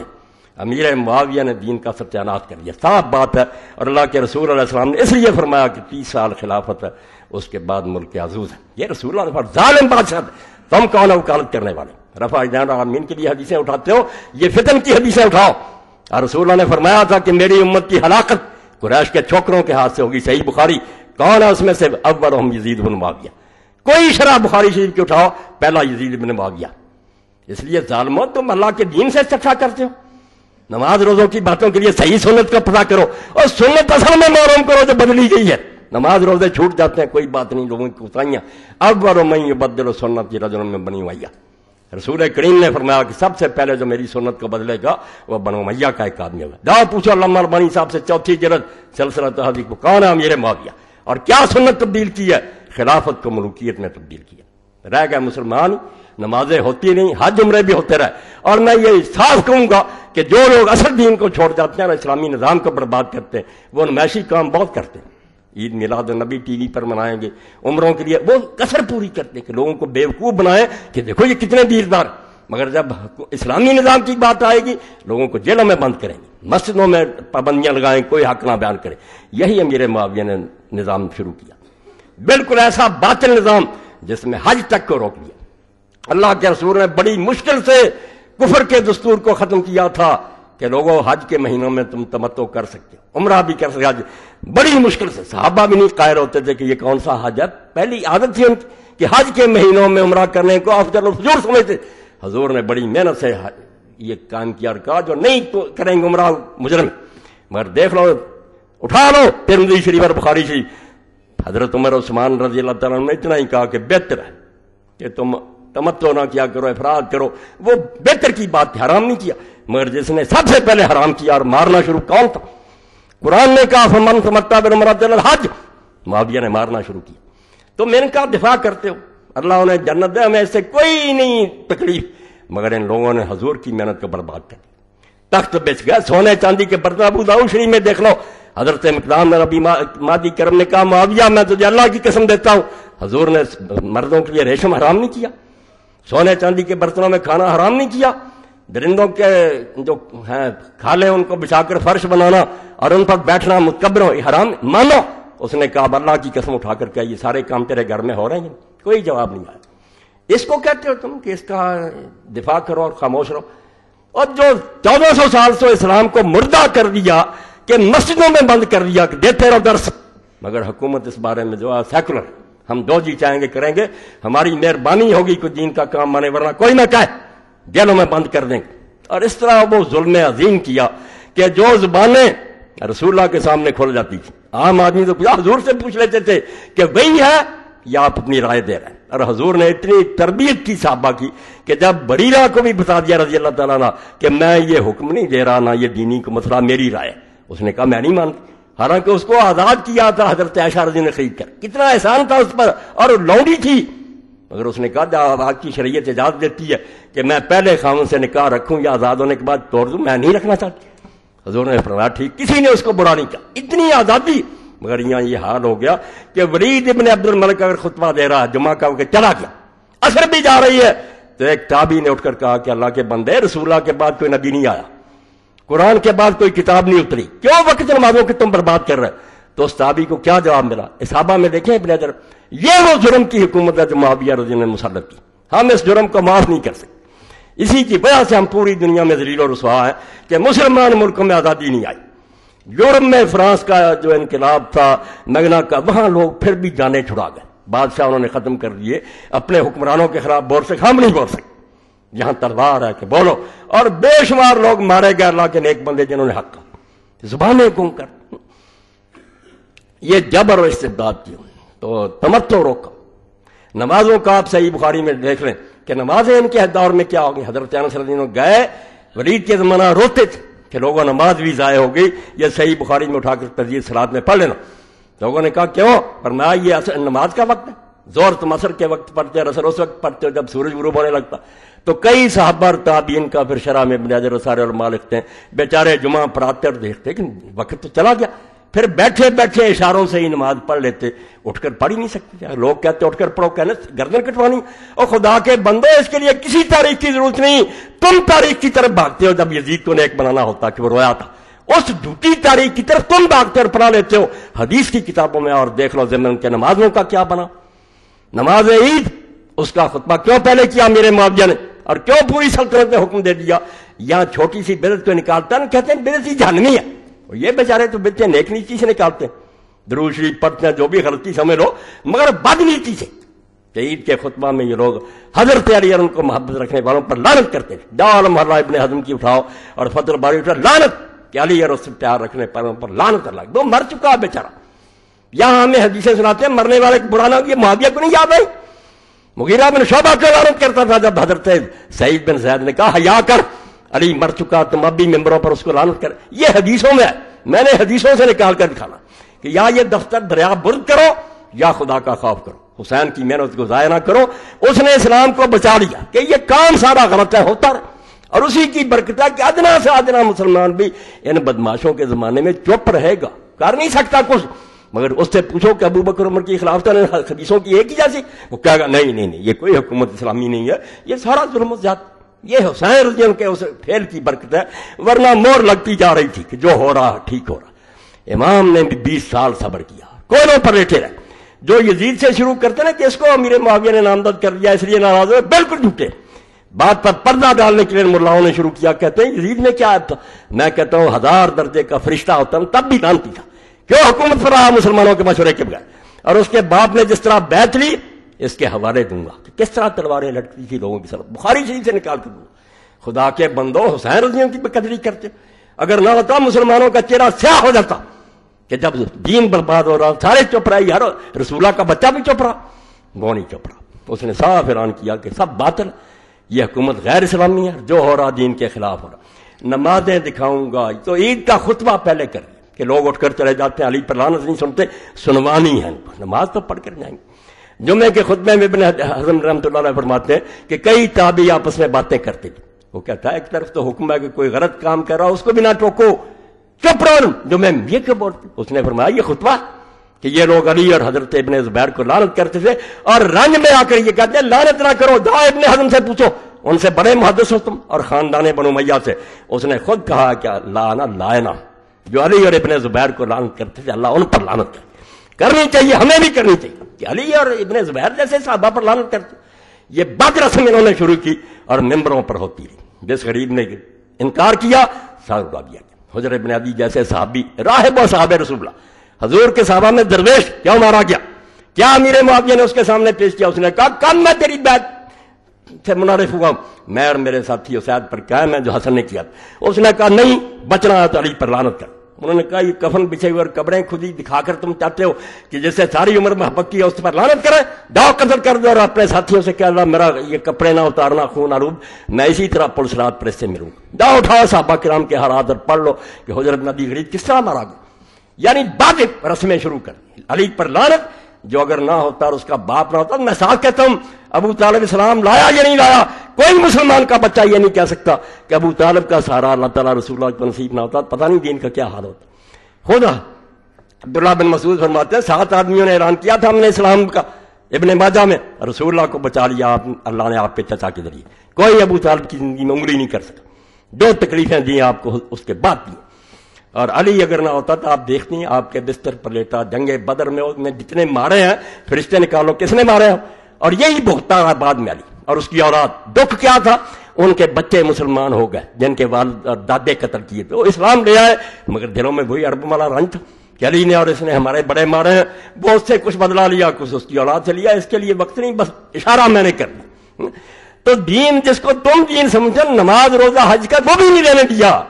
امیر معاویہ نے دین کا ستیانات کر دیا صاف بات ہے، اور اللہ کے رسول علیہ السلام نے اس لیے فرمایا کہ تیس سال خلافت ہے، اس کے بعد ملک عزوز ہے۔ یہ رسول اللہ ظالم بادشاہ تم کون وکالت کرنے والے۔ رفا عالمین کے لیے حدیثیں اٹھاتے ہو، یہ فتن کی حدیثیں اٹھاؤ۔ اور رسول اللہ نے فرمایا تھا کہ میری امت کی ہلاکت قریش کے چھوکروں کے ہاتھ سے ہوگی، صحیح بخاری۔ کون ہے اس میں سے؟ اول ہم یزید بن معاویہ۔ کوئی شرح بخاری شریف کے اٹھاؤ، پہلا یزید بن معاویہ۔ اس لیے ظالموں، تم اللہ کے دین سے چٹا کرتے ہو۔ نماز روزوں کی باتوں کے لیے صحیح سنت کا پتا کرو۔ اور سنت اصل میں محروم کرو جو بدلی گئی ہے۔ نماز روزے چھوٹ جاتے ہیں، کوئی بات نہیں، لوگوں کی اتائیاں اب ورو میں بدل و سنت کی رجن میں بنی ہوئی رسول کریم نے فرمایا کہ سب سے پہلے جو میری سنت کو بدلے گا، وہ بنو میاں کا ایک آدمی ہوگا۔ جاؤ پوچھو علامہ بنی صاحب سے چوتھی جلد سلسلہ تحادی کو کون ہے؟ میرے معاویہ اور کیا سنت تبدیل کی ہے؟ خلافت کو ملوکیت میں تبدیل کیا۔ رہ گئے مسلمان، نمازیں ہوتی نہیں، حج عمرے بھی ہوتے رہے۔ اور میں یہ صاف کہوں گا کہ جو لوگ اصل دین کو چھوڑ جاتے ہیں اور اسلامی نظام کو برباد کرتے ہیں، وہ نمائشی کام بہت کرتے ہیں۔ عید میلاد النبی ٹی وی پر منائیں گے، عمروں کے لیے وہ کثر پوری کرتے ہیں کہ لوگوں کو بیوقوف بنائیں کہ دیکھو یہ کتنے دیردار مگر جب اسلامی نظام کی بات آئے گی، لوگوں کو جیلوں میں بند کریں گے، مسجدوں میں پابندیاں لگائیں، کوئی حق نہ بیان کرے۔ یہی میرے معاویہ نے نظام شروع کیا۔ بالکل ایسا باطل نظام جس میں حج تک کو روک لیا۔ اللہ کے رسول نے بڑی مشکل سے کفر کے دستور کو ختم کیا تھا۔ کہ لوگوں، حج کے مہینوں میں تم تمتو کر سکتے عمرہ بھی کر سکتے حج بڑی مشکل سے، صحابہ بھی نہیں قائر ہوتے تھے کہ یہ کون سا حج ہے۔ پہلی عادت تھی ان کی کہ حج کے مہینوں میں عمرہ کرنے کو افضل الفجور سمجھتے۔ حضور نے بڑی محنت سے یہ کام کیا اور کہا، جو نہیں کریں گے عمرہ مجرم۔ مگر دیکھ لو، اٹھا لو ترمدی شریف اور بخاری شریف۔ حضرت عمر عثمان رضی اللہ تعالیٰ نے اتنا ہی کہا کہ بہتر ہے کہ تم تمتو نہ کیا کرو، افراد کرو۔ وہ بہتر کی بات حرام نہیں کیا۔ مگر جس نے سب سے پہلے حرام کیا اور مارنا شروع، کون تھا؟ قرآن نے کہا فمن سمتا بن مراد الحج معاویہ نے مارنا شروع کیا۔ تو میں نے کہا، دفاع کرتے ہو۔ اللہ نے جنت دے ہمیں ایسے کوئی نہیں تکلیف۔ مگر ان لوگوں نے حضور کی محنت کو برباد کر دیا۔ تخت بیچ گیا، سونے چاندی کے برتن ابو داؤ شریف میں دیکھ لو۔ حضرت مقدام نبی مادی کرم نے کہا، معاویہ، میں تجھے اللہ کی قسم دیتا ہوں حضور نے مردوں کے لیے ریشم حرام نہیں کیا۔ سونے چاندی کے برتنوں میں کھانا حرام نہیں کیا۔ درندوں کے جو ہیں، کھالے، ان کو بچھا کر فرش بنانا اور ان پر بیٹھنا متکبر ہو حرام مانو۔ اس نے کہا اللہ کی قسم اٹھا کر کے یہ سارے کام تیرے گھر میں ہو رہے ہیں۔ کوئی جواب نہیں آیا۔ اس کو کہتے ہو تم کہ اس کا دفاع کرو اور خاموش رہو۔ اور جو چودہ سو سال سے اسلام کو مردہ کر دیا، کہ مسجدوں میں بند کر دیا، کہ دیتے رہو درس۔ مگر حکومت اس بارے میں جو ہے، سیکولر ہم دو جی چاہیں گے کریں گے، ہماری مہربانی ہوگی کوئی دین کا کام مانے، ورنہ کوئی نہ کہے جیلوں میں بند کر دیں۔ گے اور اس طرح وہ ظلم عظیم کیا کہ جو زبانیں رسول اللہ کے سامنے کھول جاتی تھی عام آدمی تو حضور سے پوچھ لیتے تھے کہ وہی ہے یا آپ اپنی رائے دے رہے ہیں؟ اور حضور نے اتنی تربیت کی صحابہ کی کہ جب بریرا کو بھی بتا دیا رضی اللہ تعالیٰ نے کہ میں یہ حکم نہیں دے رہا، نہ یہ دینی کو مسئلہ، میری رائے۔ اس نے کہا، میں نہیں مانتی حالانکہ اس کو آزاد کیا تھا حضرت عائشہ رضی نے خرید کر۔ کتنا احسان تھا اس پر اور لوڈی تھی۔ مگر اس نے کہا آپ کی شریعت اجازت دیتی ہے کہ میں پہلے خامن سے نکاح رکھوں یا آزاد ہونے کے بعد توڑ دوں، میں نہیں رکھنا چاہتی۔ حضور نے فرمایا، ٹھیک، کسی نے اس کو برا نہیں کیا، اتنی آزادی۔ مگر یہاں یہ حال ہو گیا کہ ولید ابن عبد الملک اگر خطبہ دے رہا ہے جمعہ کا کہ چلا گیا۔ اثر بھی جا رہی ہے۔ تو ایک تابی نے اٹھ کر کہا کہ اللہ کے بندے، رسول اللہ کے بعد کوئی نبی نہیں آیا۔ قرآن کے بعد کوئی کتاب نہیں اتری۔ کیوں وقت نمازوں کے تم برباد کر رہے تو اس کو کیا جواب ملا؟ اصحابہ میں دیکھیں ابن ادر یہ وہ جرم کی حکومت ہے جو معاویہ رضی نے مسلط کی۔ ہم اس جرم کو معاف نہیں کر سکتے۔ اسی کی وجہ سے ہم پوری دنیا میں ذلیل و رسوا ہے کہ مسلمان ملکوں میں آزادی نہیں آئی۔ یورپ میں فرانس کا جو انقلاب تھا مگنا کا، وہاں لوگ پھر بھی جانے چھڑا گئے۔ بادشاہ انہوں نے ختم کر دیے، اپنے حکمرانوں کے خلاف بول سکے ہم نہیں بول سکتے یہاں تلوار ہے کہ بولو۔ اور بے شمار لوگ مارے گئے اللہ کے نیک بندے جنہوں نے حق کا زبانیں گم کر۔ یہ جبر و استبداد کی تو تمتو روکا نمازوں کا آپ صحیح بخاری میں دیکھ لیں کہ نمازیں ان کے دور میں کیا ہوگی حضرت گئے۔ ولید کے زمانہ روتے تھے کہ لوگوں نماز بھی ضائع ہو گئی۔ یہ صحیح بخاری میں اٹھا کر تجزیے سلاد میں پڑھ لینا۔ لوگوں نے کہا، کیوں؟ پر میں یہ نماز کا وقت ہے۔ زور تم اثر کے وقت پڑھتے رسر اس وقت پڑھتے ہو جب سورج غروب ہونے لگتا تو کئی صحابہ تابین کا پھر شرح میں بنیاد رسارے اور مالکتے ہیں، بیچارے جمعہ پڑھاتے اور دیکھتے کہ وقت تو چلا گیا۔ پھر بیٹھے بیٹھے اشاروں سے ہی نماز پڑھ لیتے، اٹھ کر پڑھ ہی نہیں سکتے۔ لوگ کہتے اٹھ کر پڑھو، کہنے گردن کٹوانی۔ اور خدا کے بندو، اس کے لیے کسی تاریخ کی ضرورت نہیں۔ تم تاریخ کی طرف بھاگتے ہو، جب یزید کو نیک بنانا ہوتا کہ وہ رویا تھا۔ اس جھوٹی تاریخ کی طرف تم بھاگتے اور پڑھا لیتے ہو۔ حدیث کی کتابوں میں اور دیکھ لو زمین کے نمازوں کا کیا بنا۔ نماز عید، اس کا خطبہ کیوں پہلے کیا میرے معاوضہ نے؟ اور کیوں پوری سلطنت نے حکم دے دیا؟ یہاں چھوٹی سی بدت کو نکالتا نا کہتے ہیں بدت ہی جہنمی ہے۔ اور یہ بیچارے تو بچے نیک نیچی سے نکالتے ہیں۔ دروشری پڑھتے ہیں جو بھی غلطی سمجھ لو، مگر بدنیتی سے۔ کہ عید کے خطبہ میں یہ لوگ حضرت علی اور ان کو محبت رکھنے والوں پر لانت کرتے ہیں۔ ڈال محلہ ابن حضم کی اٹھاؤ اور فتح باری اٹھا لانت کہ علی اور اس سے پیار رکھنے والوں پر لانت اللہ۔ دو مر چکا بیچارہ۔ یہاں ہمیں حدیثیں سناتے ہیں، مرنے والے برانا یہ معاویہ کو نہیں یاد آئی؟ مغیرہ بن شعبہ کو لانت کرتا تھا جب حضرت سعید بن زید نے کہا، حیا کر، علی مر چکا، تم اب بھی ممبروں پر اس کو لانت کر۔ یہ حدیثوں میں ہے۔ میں نے حدیثوں سے نکال کر دکھانا کہ یا یہ دفتر دریا برد کرو یا خدا کا خوف کرو۔ حسین کی محنت کو ضائع نہ کرو۔ اس نے اسلام کو بچا لیا کہ یہ کام سارا غلط ہے، ہوتا رہا اور اسی کی برکت ہے کہ ادنا سے ادنا مسلمان بھی ان بدماشوں کے زمانے میں چپ رہے گا۔ کر نہیں سکتا کچھ۔ مگر اس سے پوچھو کہ ابو بکر عمر کی خلاف حدیثوں کی ایک ہی جیسی، وہ کہا؟ گا نہیں نہیں نہیں، یہ کوئی حکومت اسلامی نہیں ہے، یہ سارا ظلم زیادہ یہ حسین رضی کے اس فیل کی برکت ہے، ورنہ مور لگتی جا رہی تھی کہ جو ہو رہا ٹھیک ہو رہا امام نے بھی بیس سال صبر کیا۔ کونوں پر بیٹھے رہے۔ جو یزید سے شروع کرتے نا کہ اس کو امیر معاویہ نے نامزد کر دیا اس لیے ناراض ہوئے، بالکل جھوٹے۔ بات پر پردہ ڈالنے کے لیے ملاؤں نے شروع کیا، کہتے ہیں، یزید میں کیا تھا میں کہتا ہوں، ہزار درجے کا فرشتہ ہوتا ہوں، تب بھی جانتی تھا۔ کیوں حکومت پر رہا مسلمانوں کے مشورے کے بغیر۔ اور اس کے باپ نے جس طرح بیت لی، اس کے حوالے دوں گا کہ کس طرح تلواریں لٹکتی تھی لوگوں کی سر۔ بخاری شریف سے نکال کر دوں۔ خدا کے بندو، حسین رضیوں کی قدری کرتے۔ اگر نہ ہوتا، مسلمانوں کا چہرہ سیاہ ہو جاتا کہ جب دین برباد ہو رہا، سارے چپ رہے، یار رسولہ کا بچہ بھی چپ رہا، وہ نہیں چپ رہا۔ اس نے صاف اعلان کیا کہ سب باطل، یہ حکومت غیر اسلامی ہے، جو ہو رہا دین کے خلاف ہو رہا۔ نمازیں دکھاؤں گا، تو عید کا خطبہ پہلے کر۔ کہ لوگ اٹھ کر چلے جاتے ہیں، علی پر لانت نہیں سنتے، سنوانی ہے نماز تو پڑھ کر جائیں گے۔ جمعے کے خطبے میں ابن حضم رحمۃ اللہ علیہ فرماتے ہیں کہ کئی تابی آپس میں باتیں کرتے تھے۔ وہ کہتا ہے، ایک طرف تو حکم ہے کہ کوئی غلط کام کر رہا اس کو بھی نہ ٹوکو۔ چپ رہو۔ جو میں یہ کیوں بولتی اس نے فرمایا، یہ خطبہ کہ یہ لوگ علی اور حضرت ابن زبیر کو لانت کرتے تھے اور رنج میں آ کر یہ کہتے ہیں لانت نہ کرو، جاؤ ابن حضم سے پوچھو۔ ان سے بڑے محدث ہو تم اور خاندان بنو میاں سے۔ اس نے خود کہا کہ لانا، لائنا۔ جو علی اور ابن زبیر کو لانت کرتے تھے، اللہ ان پر لانت کر کرنی چاہیے، ہمیں بھی کرنی چاہیے کہ علی اور ابن زبیر جیسے صحابہ پر لانت کرتے۔ یہ بد رسم انہوں نے شروع کی اور ممبروں پر ہوتی رہی۔ جس غریب نے انکار کیا سار اڑا دیا حضر ابن عدی جیسے صحابی، راہب و صحابہ رسول اللہ۔ حضور کے صحابہ میں درویش کیوں مارا گیا؟ کیا امیر معاویہ نے اس کے سامنے پیش کیا؟ اس نے کہا کم میں تیری بیت سے منارف ہوا میں اور میرے ساتھی اسید پر کیا میں جو حسن نے کیا۔ اس نے کہا، نہیں، بچنا ہے تو علی پر لانت کر۔ انہوں نے کہا، یہ کفن بچھے ہوئے اور قبریں خود ہی دکھا کر تم چاہتے ہو کہ جیسے ساری عمر محبت کی ہے، اس پر لانت کرے۔ داؤ قتل کر دو اور اپنے ساتھیوں سے کہہ اللہ، میرا یہ کپڑے نہ اتارنا، خون آلود میں اسی طرح پولیس رات پر سے ملوں۔ داؤ اٹھاؤ، صحابہ کرام کے حالات اور پڑھ لو کہ حضرت نبی غریب کس طرح مارا گیا۔ یعنی بعد رسمیں شروع کر علی پر لانت جو اگر نہ ہوتا اور اس کا باپ نہ ہوتا، میں ساتھ کہتا ہوں، ابو طالب اسلام لایا یا نہیں لایا؟ کوئی مسلمان کا بچہ یہ نہیں کہہ سکتا کہ ابو طالب کا سہارا اللہ تعالیٰ رسول اللہ نصیب نہ ہوتا، پتہ نہیں دین کا کیا حال ہوتا۔ خدا عبداللہ بن مسعود فرماتے ہیں، سات آدمیوں نے اعلان کیا تھا ہم نے اسلام کا، ابن ماجہ میں، رسول اللہ کو بچا لیا اللہ نے آپ کے چچا کے ذریعے۔ کوئی ابو طالب کی زندگی میں انگلی نہیں کر سکا۔ دو تکلیفیں دی آپ کو اس کے بعد دی اور علی اگر نہ ہوتا تو آپ دیکھتی ہیں، آپ کے بستر پر لیتا جنگ بدر میں جتنے مارے ہیں، فرشتے نکالو، کس نے مارے ہیں؟ اور یہی بہتا رہا بعد میں علی۔ اور اس کی اولاد، دکھ کیا تھا؟ ان کے بچے مسلمان ہو گئے، جن کے والد اور دادے قتل کیے تھے۔ وہ اسلام لے آئے، مگر دلوں میں وہی ارب والا رنج تھا کہ علی نے اور اس نے ہمارے بڑے مارے ہیں۔ بہت سے کچھ بدلا لیا، کچھ اس کی اولاد سے لیا، اس کے لیے وقت نہیں، بس اشارہ میں نے کر دیا۔ تو دین جس کو تم دین سمجھو، نماز، روزہ، حج کا وہ بھی نہیں لینے دیا۔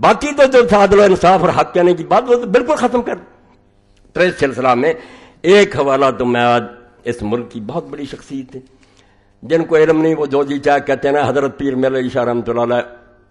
باقی تو جو تھا عدل و انصاف اور حق کہنے کی بات وہ تو بالکل ختم کر تو اس سلسلہ میں ایک حوالہ تو میں آج اس ملک کی بہت بڑی شخصیت ہے۔ جن کو علم نہیں، وہ جو جی چاہ کہتے ہیں نا، حضرت پیر میرے عشا رحمۃ اللہ علیہ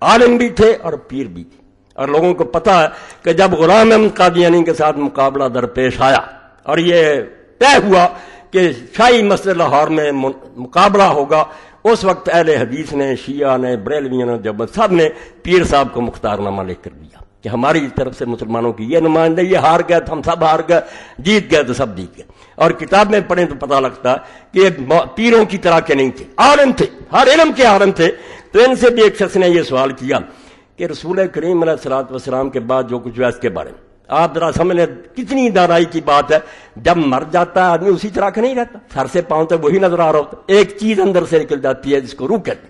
عالم بھی تھے اور پیر بھی تھے۔ اور لوگوں کو پتا ہے کہ جب غلام احمد قادیانی کے ساتھ مقابلہ درپیش آیا اور یہ طے ہوا کہ شاہی مسجد لاہور میں مقابلہ ہوگا اس وقت اہل حدیث نے، شیعہ نے، بریلویوں نے، جب سب نے پیر صاحب کو مختار نامہ لکھ کر دیا کہ ہماری طرف سے مسلمانوں کی یہ نمائندے یہ ہار گئے تو ہم سب ہار گئے، جیت گئے تو سب جیت گئے۔ اور کتاب میں پڑھیں تو پتہ لگتا کہ پیروں کی طرح کے نہیں تھے، عالم تھے، ہر علم کے عالم تھے۔ تو ان سے بھی ایک شخص نے یہ سوال کیا کہ رسول کریم علیہ السلاط وسلام کے بعد جو کچھ ہوا اس کے بارے میں۔ آپ ذرا سمجھ لیں کتنی دانائی کی بات ہے۔ جب مر جاتا ہے آدمی اسی طرح کا نہیں رہتا۔ سر سے پاؤں تک وہی نظر آ رہا ہوتا ایک چیز اندر سے نکل جاتی ہے جس کو روح کہتے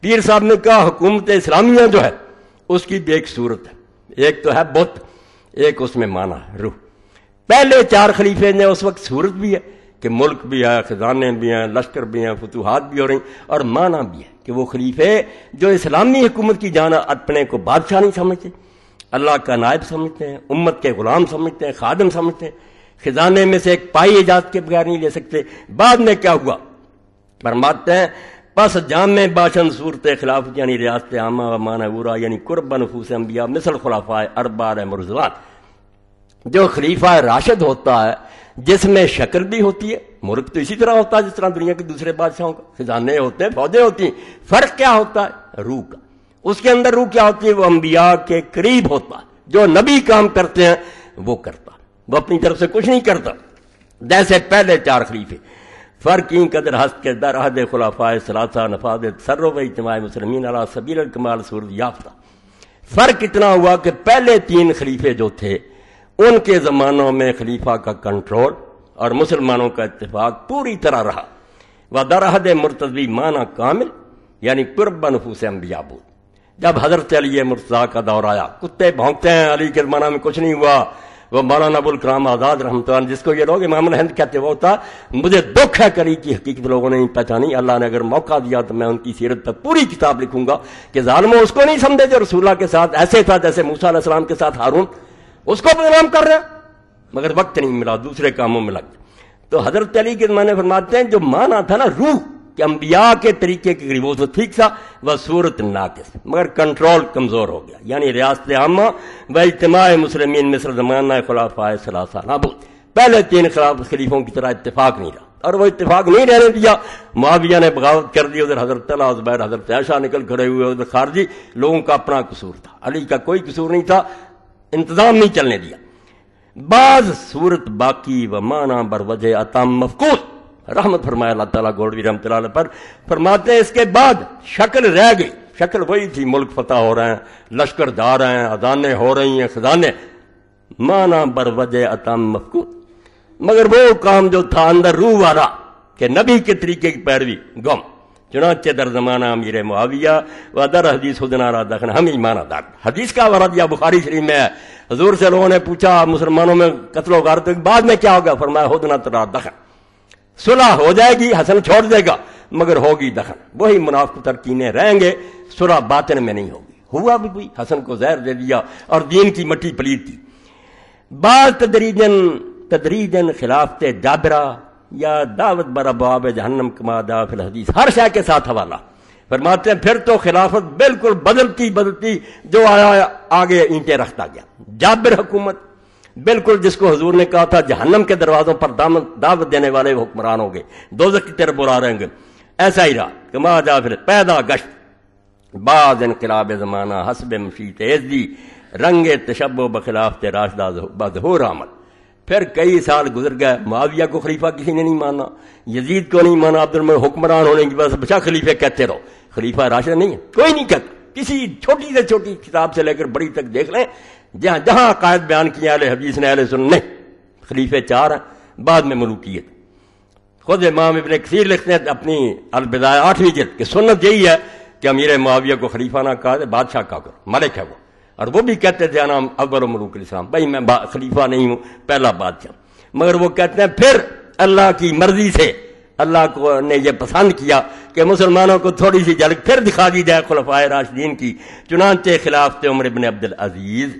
پیر صاحب نے کہا، حکومت اسلامیہ جو ہے، اس کی بھی ایک صورت ہے۔ ایک تو ہے بت، ایک اس میں مانا روح۔ پہلے چار خلیفے نے اس وقت صورت بھی ہے کہ ملک بھی ہے، خزانے بھی ہیں، لشکر بھی ہیں، فتوحات بھی ہو رہی اور مانا بھی ہے کہ وہ خلیفے جو اسلامی حکومت کی جانا اپنے کو بادشاہ نہیں سمجھتے۔ اللہ کا نائب سمجھتے ہیں، امت کے غلام سمجھتے ہیں، خادم سمجھتے ہیں۔ خزانے میں سے ایک پائی ایجاد کے بغیر نہیں لے سکتے۔ بعد میں کیا ہوا؟ فرماتے ہیں، پس جامع باشن صورت خلاف یعنی ریاست عامہ و مانا یعنی قرب نفوس انبیاء، مثل خلافہ اربار مرزوان جو خلیفہ راشد ہوتا ہے، جس میں شکل بھی ہوتی ہے، ملک تو اسی طرح ہوتا ہے، جس طرح دنیا کے دوسرے بادشاہوں کا۔ خزانے ہوتے ہیں، فوجیں ہوتی ہیں، فرق کیا ہوتا ہے؟ روح کا۔ اس کے اندر روح کیا ہوتی ہے؟ وہ انبیاء کے قریب ہوتا جو نبی کام کرتے ہیں، وہ کرتا وہ اپنی طرف سے کچھ نہیں کرتا۔ جیسے پہلے چار خلیفے۔ فرق قدر ہست کے در عہد خلافہ سلاسہ نفاذ سرو و اجتماع مسلمین علی سبیل الکمال سورد یافتہ۔ فرق اتنا ہوا کہ پہلے تین خلیفے جو تھے، ان کے زمانوں میں خلیفہ کا کنٹرول اور مسلمانوں کا اتفاق پوری طرح رہا۔ وہ درحد مرتضی مانا کامل یعنی قرب نفوس انبیاء بود۔ جب حضرت علی مرتضی کا دور آیا، کتے بھونکتے ہیں، علی کے زمانہ میں کچھ نہیں ہوا۔ وہ مولانا ابو الکرام آزاد رحمۃ اللہ، جس کو یہ لوگ امام الہند کہتے، وہ ہوتا مجھے دکھ ہے کری کی حقیقت لوگوں نے نہیں پہچانی۔ اللہ نے اگر موقع دیا تو میں ان کی سیرت پر پوری کتاب لکھوں گا کہ ظالموں اس کو نہیں سمجھے جو رسول اللہ کے ساتھ ایسے تھا جیسے موسیٰ علیہ السلام کے ساتھ ہارون، اس کو بدنام کر رہے مگر وقت نہیں ملا، دوسرے کاموں میں لگ تو حضرت علی کے معنی فرماتے ہیں، جو مانا تھا نا، روح۔ کہ انبیاء کے طریقے کے قریب وہ ٹھیک تھا، وہ صورت ناقص، مگر کنٹرول کمزور ہو گیا۔ یعنی ریاست عامہ و اجتماع مسلمین مصر زمانہ خلاف آئے سلاسہ نابود۔ پہلے تین خلاف خلیفوں کی طرح اتفاق نہیں رہا۔ اور وہ اتفاق نہیں رہنے دیا۔ معاویہ نے بغاوت کر دی، ادھر حضرت اللہ زبیر حضرت عائشہ نکل کھڑے ہوئے، ادھر خارجی۔ لوگوں کا اپنا قصور تھا۔ علی کا کوئی قصور نہیں تھا۔ انتظام نہیں چلنے دیا۔ بعض صورت باقی و مانا بر وجہ اتام مفقود۔ رحمت فرمایا اللہ تعالیٰ گوڑوی رحمت اللہ پر فرماتے ہیں، اس کے بعد شکل رہ گئی۔ شکل وہی تھی، ملک فتح ہو رہے ہیں لشکر جا رہے ہیں، ادانے ہو رہی ہیں، خزانے۔ مانا بر وجہ اتام مفقود مگر وہ کام جو تھا اندر روح والا، کہ نبی کے طریقے کی پیروی، گم۔ چنانچہ در زمانہ امیر معاویہ و در حدیث خدنا را دخن ہم ایمان دار حدیث کا ورد یا بخاری شریف میں ہے۔ حضور سے لوگوں نے پوچھا، مسلمانوں میں قتل و غارت، بعد میں کیا ہوگا؟ فرمایا خدنا ترا دخن صلح ہو جائے گی، حسن چھوڑ دے گا، مگر ہوگی دخن وہی منافق ترکینے رہیں گے، صلح باطن میں نہیں ہوگی۔ ہوا بھی کوئی؟ حسن کو زہر دے دیا اور دین کی مٹی پلیت تھی بعض تدریجن تدریجن خلاف جابرہ یا دعوت برا باب جہنم کما دا فی الحدیث، ہر شے کے ساتھ حوالہ۔ فرماتے ہیں، پھر تو خلافت بالکل بدلتی بدلتی، جو آیا، آگے اینٹیں رکھتا گیا۔ جابر حکومت بالکل جس کو حضور نے کہا تھا، جہنم کے دروازوں پر دعوت دینے والے حکمران ہوں گے۔ دوزخ کی طرف بلا رہیں گے۔ ایسا ہی رہا کما دا پھر پیدا گشت۔ بعض انقلاب زمانہ، حسب مشیت عزی رنگ تشب و بخلاف راشدہ بدہور عمل پھر کئی سال گزر گئے، معاویہ کو خلیفہ کسی نے نہیں مانا، یزید کو نہیں مانا، عبد الرحمن حکمران ہونے کی بس بچا خلیفہ کہتے رہو۔ خلیفہ راشد نہیں ہے، کوئی نہیں کہتا۔ کسی چھوٹی سے چھوٹی کتاب سے لے کر بڑی تک دیکھ لیں۔ جہاں جہاں عقائد بیان کیا اہل حدیث نے، اہل سن نہیں خلیفے چار ہیں، بعد میں ملوکیت۔ خود امام ابن کثیر لکھتے ہیں اپنی البدایہ آٹھویں جلد کہ سنت یہی ہے کہ امیر معاویہ کو خلیفہ نہ کہا، بادشاہ کا کرو، ملک ہے وہ۔ اور وہ بھی کہتے تھے نام اکبر و ملوک الاسلام، بھائی میں خلیفہ نہیں ہوں، پہلا بادشاہ۔ مگر وہ کہتے ہیں، پھر اللہ کی مرضی سے اللہ کو نے یہ پسند کیا کہ مسلمانوں کو تھوڑی سی جلد پھر دکھا دی جائے خلفائے راشدین کی، چنانچہ خلاف عمر بن عبد العزیز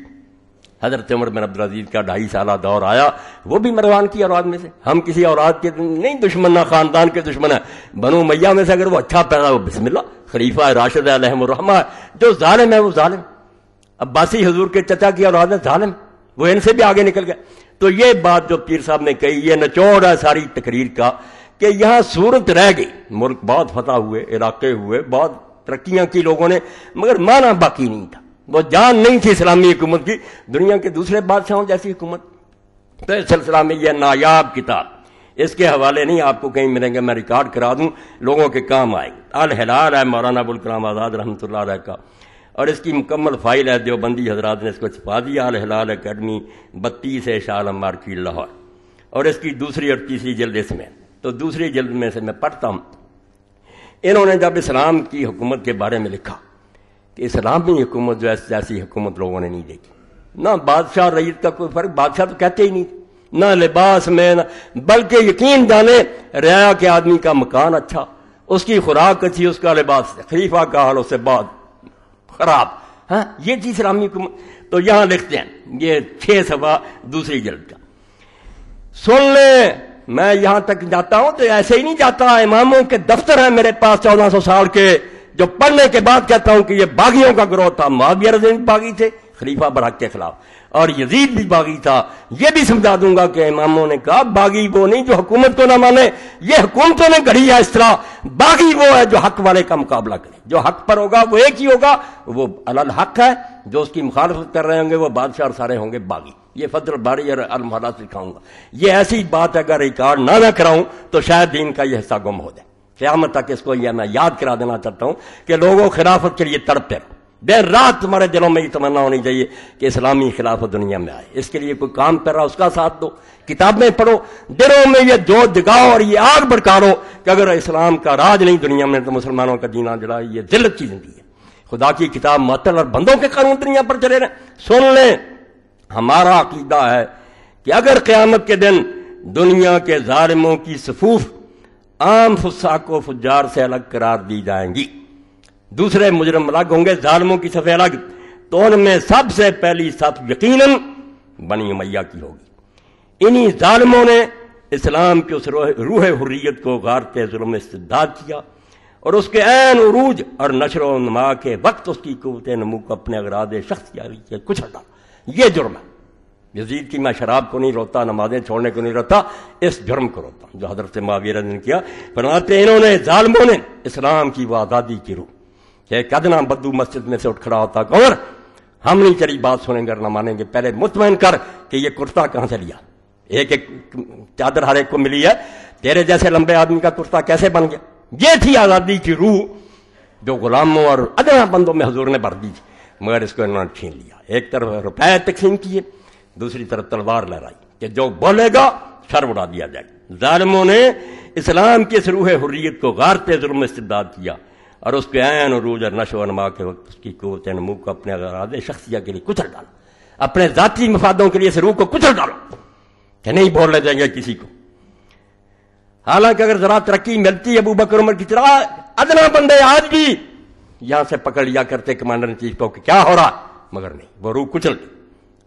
حضرت عمر بن عبد العزیز کا ڈھائی سالہ دور آیا، وہ بھی مروان کی اوراد میں سے۔ ہم کسی اوراد کے نہیں دشمن، نہ خاندان کے دشمن ہیں۔ بنو میاں میں سے اگر وہ اچھا پیدا ہو، بسم اللہ، خلیفہ راشد علیہ الرحمہ جو ظالم ہے، وہ ظالم۔ عباسی حضور کے چچا کی اولاد ظالم۔ وہ ان سے بھی آگے نکل گئے۔ تو یہ بات جو پیر صاحب نے کہی، یہ نچوڑ ہے ساری تقریر کا کہ یہاں صورت رہ گئی۔ ملک بہت فتح ہوئے علاقے ہوئے، بہت ترقیاں کی لوگوں نے، مگر مانا باقی نہیں تھا۔ وہ جان نہیں تھی اسلامی حکومت کی، دنیا کے دوسرے بادشاہوں جیسی حکومت۔ تو اس سلسلہ میں یہ نایاب کتاب، اس کے حوالے نہیں آپ کو کہیں ملیں گے، میں ریکارڈ کرا دوں، لوگوں کے کام آئے الحلال ہے مولانا ابوالکلام آزاد رحمۃ اللہ علیہ کا۔ اور اس کی مکمل فائل ہے، دیوبندی حضرات نے اس کو چھپا دیا الحلال اکیڈمی بتیس شال مارکی لاہور۔ اور اس کی دوسری اور تیسری جلد اس میں۔ تو دوسری جلد میں سے میں پڑھتا ہوں۔ انہوں نے جب اسلام کی حکومت کے بارے میں لکھا کہ اسلامی حکومت جو جیسی حکومت لوگوں نے نہیں دیکھی۔ نہ بادشاہ اور رئیت کا کوئی فرق، بادشاہ تو کہتے ہی نہیں نہ لباس میں، نہ بلکہ یقین جانے، ریا کے آدمی کا مکان اچھا اس کی خوراک اچھی، اس کا لباس خلیفہ کا حال اس سے بہت خراب۔ ہاں یہ چیز اسلامی تو یہاں لکھتے ہیں، یہ چھ سوا دوسری جلد کا۔ سن لیں میں یہاں تک جاتا ہوں تو ایسے ہی نہیں جاتا۔ اماموں کے دفتر ہیں میرے پاس چودہ سو سال کے۔ جو پڑھنے کے بعد کہتا ہوں کہ یہ باغیوں کا گروہ تھا معاویہ رضی باغی تھے، خلیفہ برحق کے خلاف۔ اور یزید بھی باغی تھا۔ یہ بھی سمجھا دوں گا کہ اماموں نے کہا، باغی وہ نہیں جو حکومت کو نہ مانے، یہ حکومتوں نے گڑھی ہے اس طرح، باغی وہ ہے جو حق والے کا مقابلہ کرے۔ جو حق پر ہوگا وہ ایک ہی ہوگا، وہ الحق ہے۔ جو اس کی مخالفت کر رہے ہوں گے، وہ بادشاہ اور سارے ہوں گے باغی۔ یہ فضل باری اور المحالات لکھاؤں گا۔ یہ ایسی بات اگر ریکارڈ نہ نہ کراؤں تو شاید دین کا یہ حصہ گم ہو جائے۔ قیامت تک اس کو یہ میں یاد کرا دینا چاہتا ہوں کہ لوگوں خلافت کے لیے تڑپتے رہو دیر رات تمہارے دلوں میں یہ تمنا ہونی چاہیے کہ اسلامی خلافت دنیا میں آئے۔ اس کے لیے کوئی کام کر رہا اس کا ساتھ دو۔ کتابیں پڑھو۔ دلوں میں یہ جو جگاؤ اور یہ آگ بڑکارو کہ اگر اسلام کا راج نہیں دنیا میں تو مسلمانوں کا جینا جڑا یہ ذلت کی زندگی ہے۔ خدا کی کتاب معطل اور بندوں کے قانون دنیا پر چلے رہے سن لیں، ہمارا عقیدہ ہے کہ اگر قیامت کے دن دنیا کے ظالموں کی صفوف عام فساق و فجار سے الگ قرار دی جائیں گی۔ دوسرے مجرم الگ ہوں گے، ظالموں کی صفحے الگ۔ تو ان میں سب سے پہلی صف یقیناً بنی امیہ کی ہوگی۔ انہی ظالموں نے اسلام کی اس روح حریت کو غارت ظلم استداد کیا اور اس کے عین عروج اور نشر و نما کے وقت اس کی قوت نمو کو اپنے اغراض شخص کچھ ہٹا یہ جرم ہے۔ یزید کی میں شراب کو نہیں روتا، نمازیں چھوڑنے کو نہیں روتا، اس جرم کو روتا جو حضرت معاویہ نے کیا۔ فرماتے انہوں نے، ظالموں نے اسلام کی وہ آزادی کی روح، کہ کدنا بدو مسجد میں سے اٹھ کھڑا ہوتا کور ہم نہیں چلی بات سنیں گے نہ مانیں گے۔ پہلے مطمئن کر کہ یہ کرتا کہاں سے لیا؟ ایک ایک چادر ہر ایک کو ملی ہے۔ تیرے جیسے لمبے آدمی کا کرتا کیسے بن گیا؟ یہ تھی آزادی کی روح جو غلاموں اور ادنا بندوں میں حضور نے بھر دی تھی، مگر اس کو انہوں نے چھین لیا۔ ایک طرف روپے تقسیم کیے دوسری طرف تلوار لہرائی کہ جو بولے گا سر اڑا دیا جائے ظالموں نے اسلام کی اس روح حریت کو غارتے ظلم استداد کیا اور اس کے عین عروج اور نشو و نما کے وقت اس کی قوت نمو کو اپنے اغراض شخصیہ کے لیے کچل ڈالو اپنے ذاتی مفادوں کے لیے اس روح کو کچل ڈالو کہ نہیں بول لے جائیں گے کسی کو۔ حالانکہ اگر ذرا ترقی ملتی ہے ابو بکر عمر کی طرح، ادنا بندے آج بھی یہاں سے پکڑ لیا کرتے کمانڈر چیف کو کہ کیا ہو رہا مگر نہیں، وہ روح کچل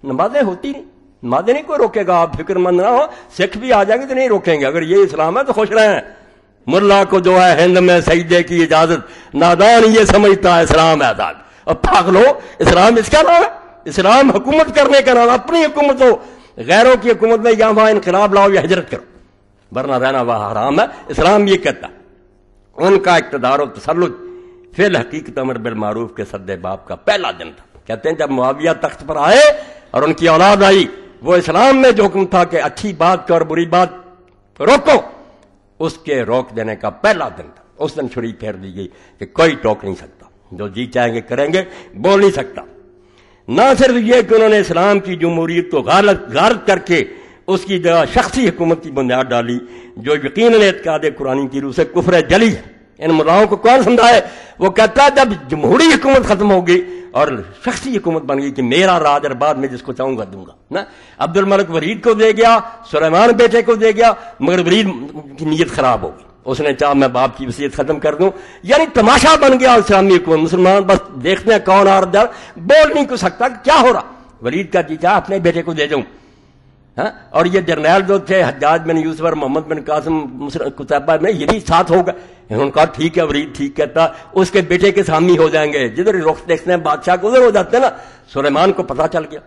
نمازیں ہوتی نہیں۔ نمازیں نہیں کوئی روکے گا، آپ فکر مند نہ ہو، سکھ بھی آ جائیں گے تو نہیں روکیں گے۔ اگر یہ اسلام ہے تو خوش رہے ہیں ملا کو جو ہے ہند میں سجدے کی اجازت نادان یہ سمجھتا ہے اسلام آزاد۔ اور پاک لو اسلام اس کا نام ہے۔ اسلام حکومت کرنے کا نام اپنی حکومت ہو۔ غیروں کی حکومت میں یا وہاں انقلاب لاؤ یا ہجرت کرو۔ ورنہ رہنا وہ حرام ہے۔ اسلام یہ کہتا ان کا اقتدار و تسلط فی الحقیقت امر بالمعروف کے سد باپ کا پہلا دن تھا۔ کہتے ہیں جب معاویہ تخت پر آئے اور ان کی اولاد آئی۔ وہ اسلام میں جو حکم تھا کہ اچھی بات کا اور بری بات روکو، اس کے روک دینے کا پہلا دن تھا۔ اس دن چھری پھیر دی گئی کہ کوئی ٹوک نہیں سکتا۔ جو جی چاہیں گے کریں گے، بول نہیں سکتا۔ نہ صرف یہ کہ انہوں نے اسلام کی جمہوریت کو غالت غارت کر کے اس کی جگہ شخصی حکومت کی بنیاد ڈالی، جو یقیناً اعتقاد قرآن کی روح سے کفر جلی ہے۔ ان ملاؤں کو کون سمجھائے وہ کہتا ہے جب جمہوری حکومت ختم ہوگی اور شخصی حکومت بن گئی کہ میرا راج اور بعد میں جس کو چاہوں گا دوں گا نا عبد الملک ورید کو دے گیا، سلیمان بیٹے کو دے گیا، مگر ورید کی نیت خراب ہوگی اس نے چاہ میں باپ کی وصیت ختم کر دوں۔ یعنی تماشا بن گیا اسلامی حکومت، مسلمان بس دیکھتے ہیں کون آر در، بول نہیں کو سکتا، کیا ہو رہا؟ ورید کا جی چاہ اپنے بیٹے کو دے دوں ہاں؟ اور یہ جرنیل جو تھے، حجاج بن یوسف اور محمد بن قاسم کتابہ میں یہ بھی ساتھ ہوگا انہوں نے کہا، ٹھیک ہے ورید، ٹھیک کہتا اس کے بیٹے کے سامی ہو جائیں گے۔ جدھر رخ دیکھتے ہیں بادشاہ کو ادھر ہو جاتے ہیں نا، سلیمان کو پتا چل گیا۔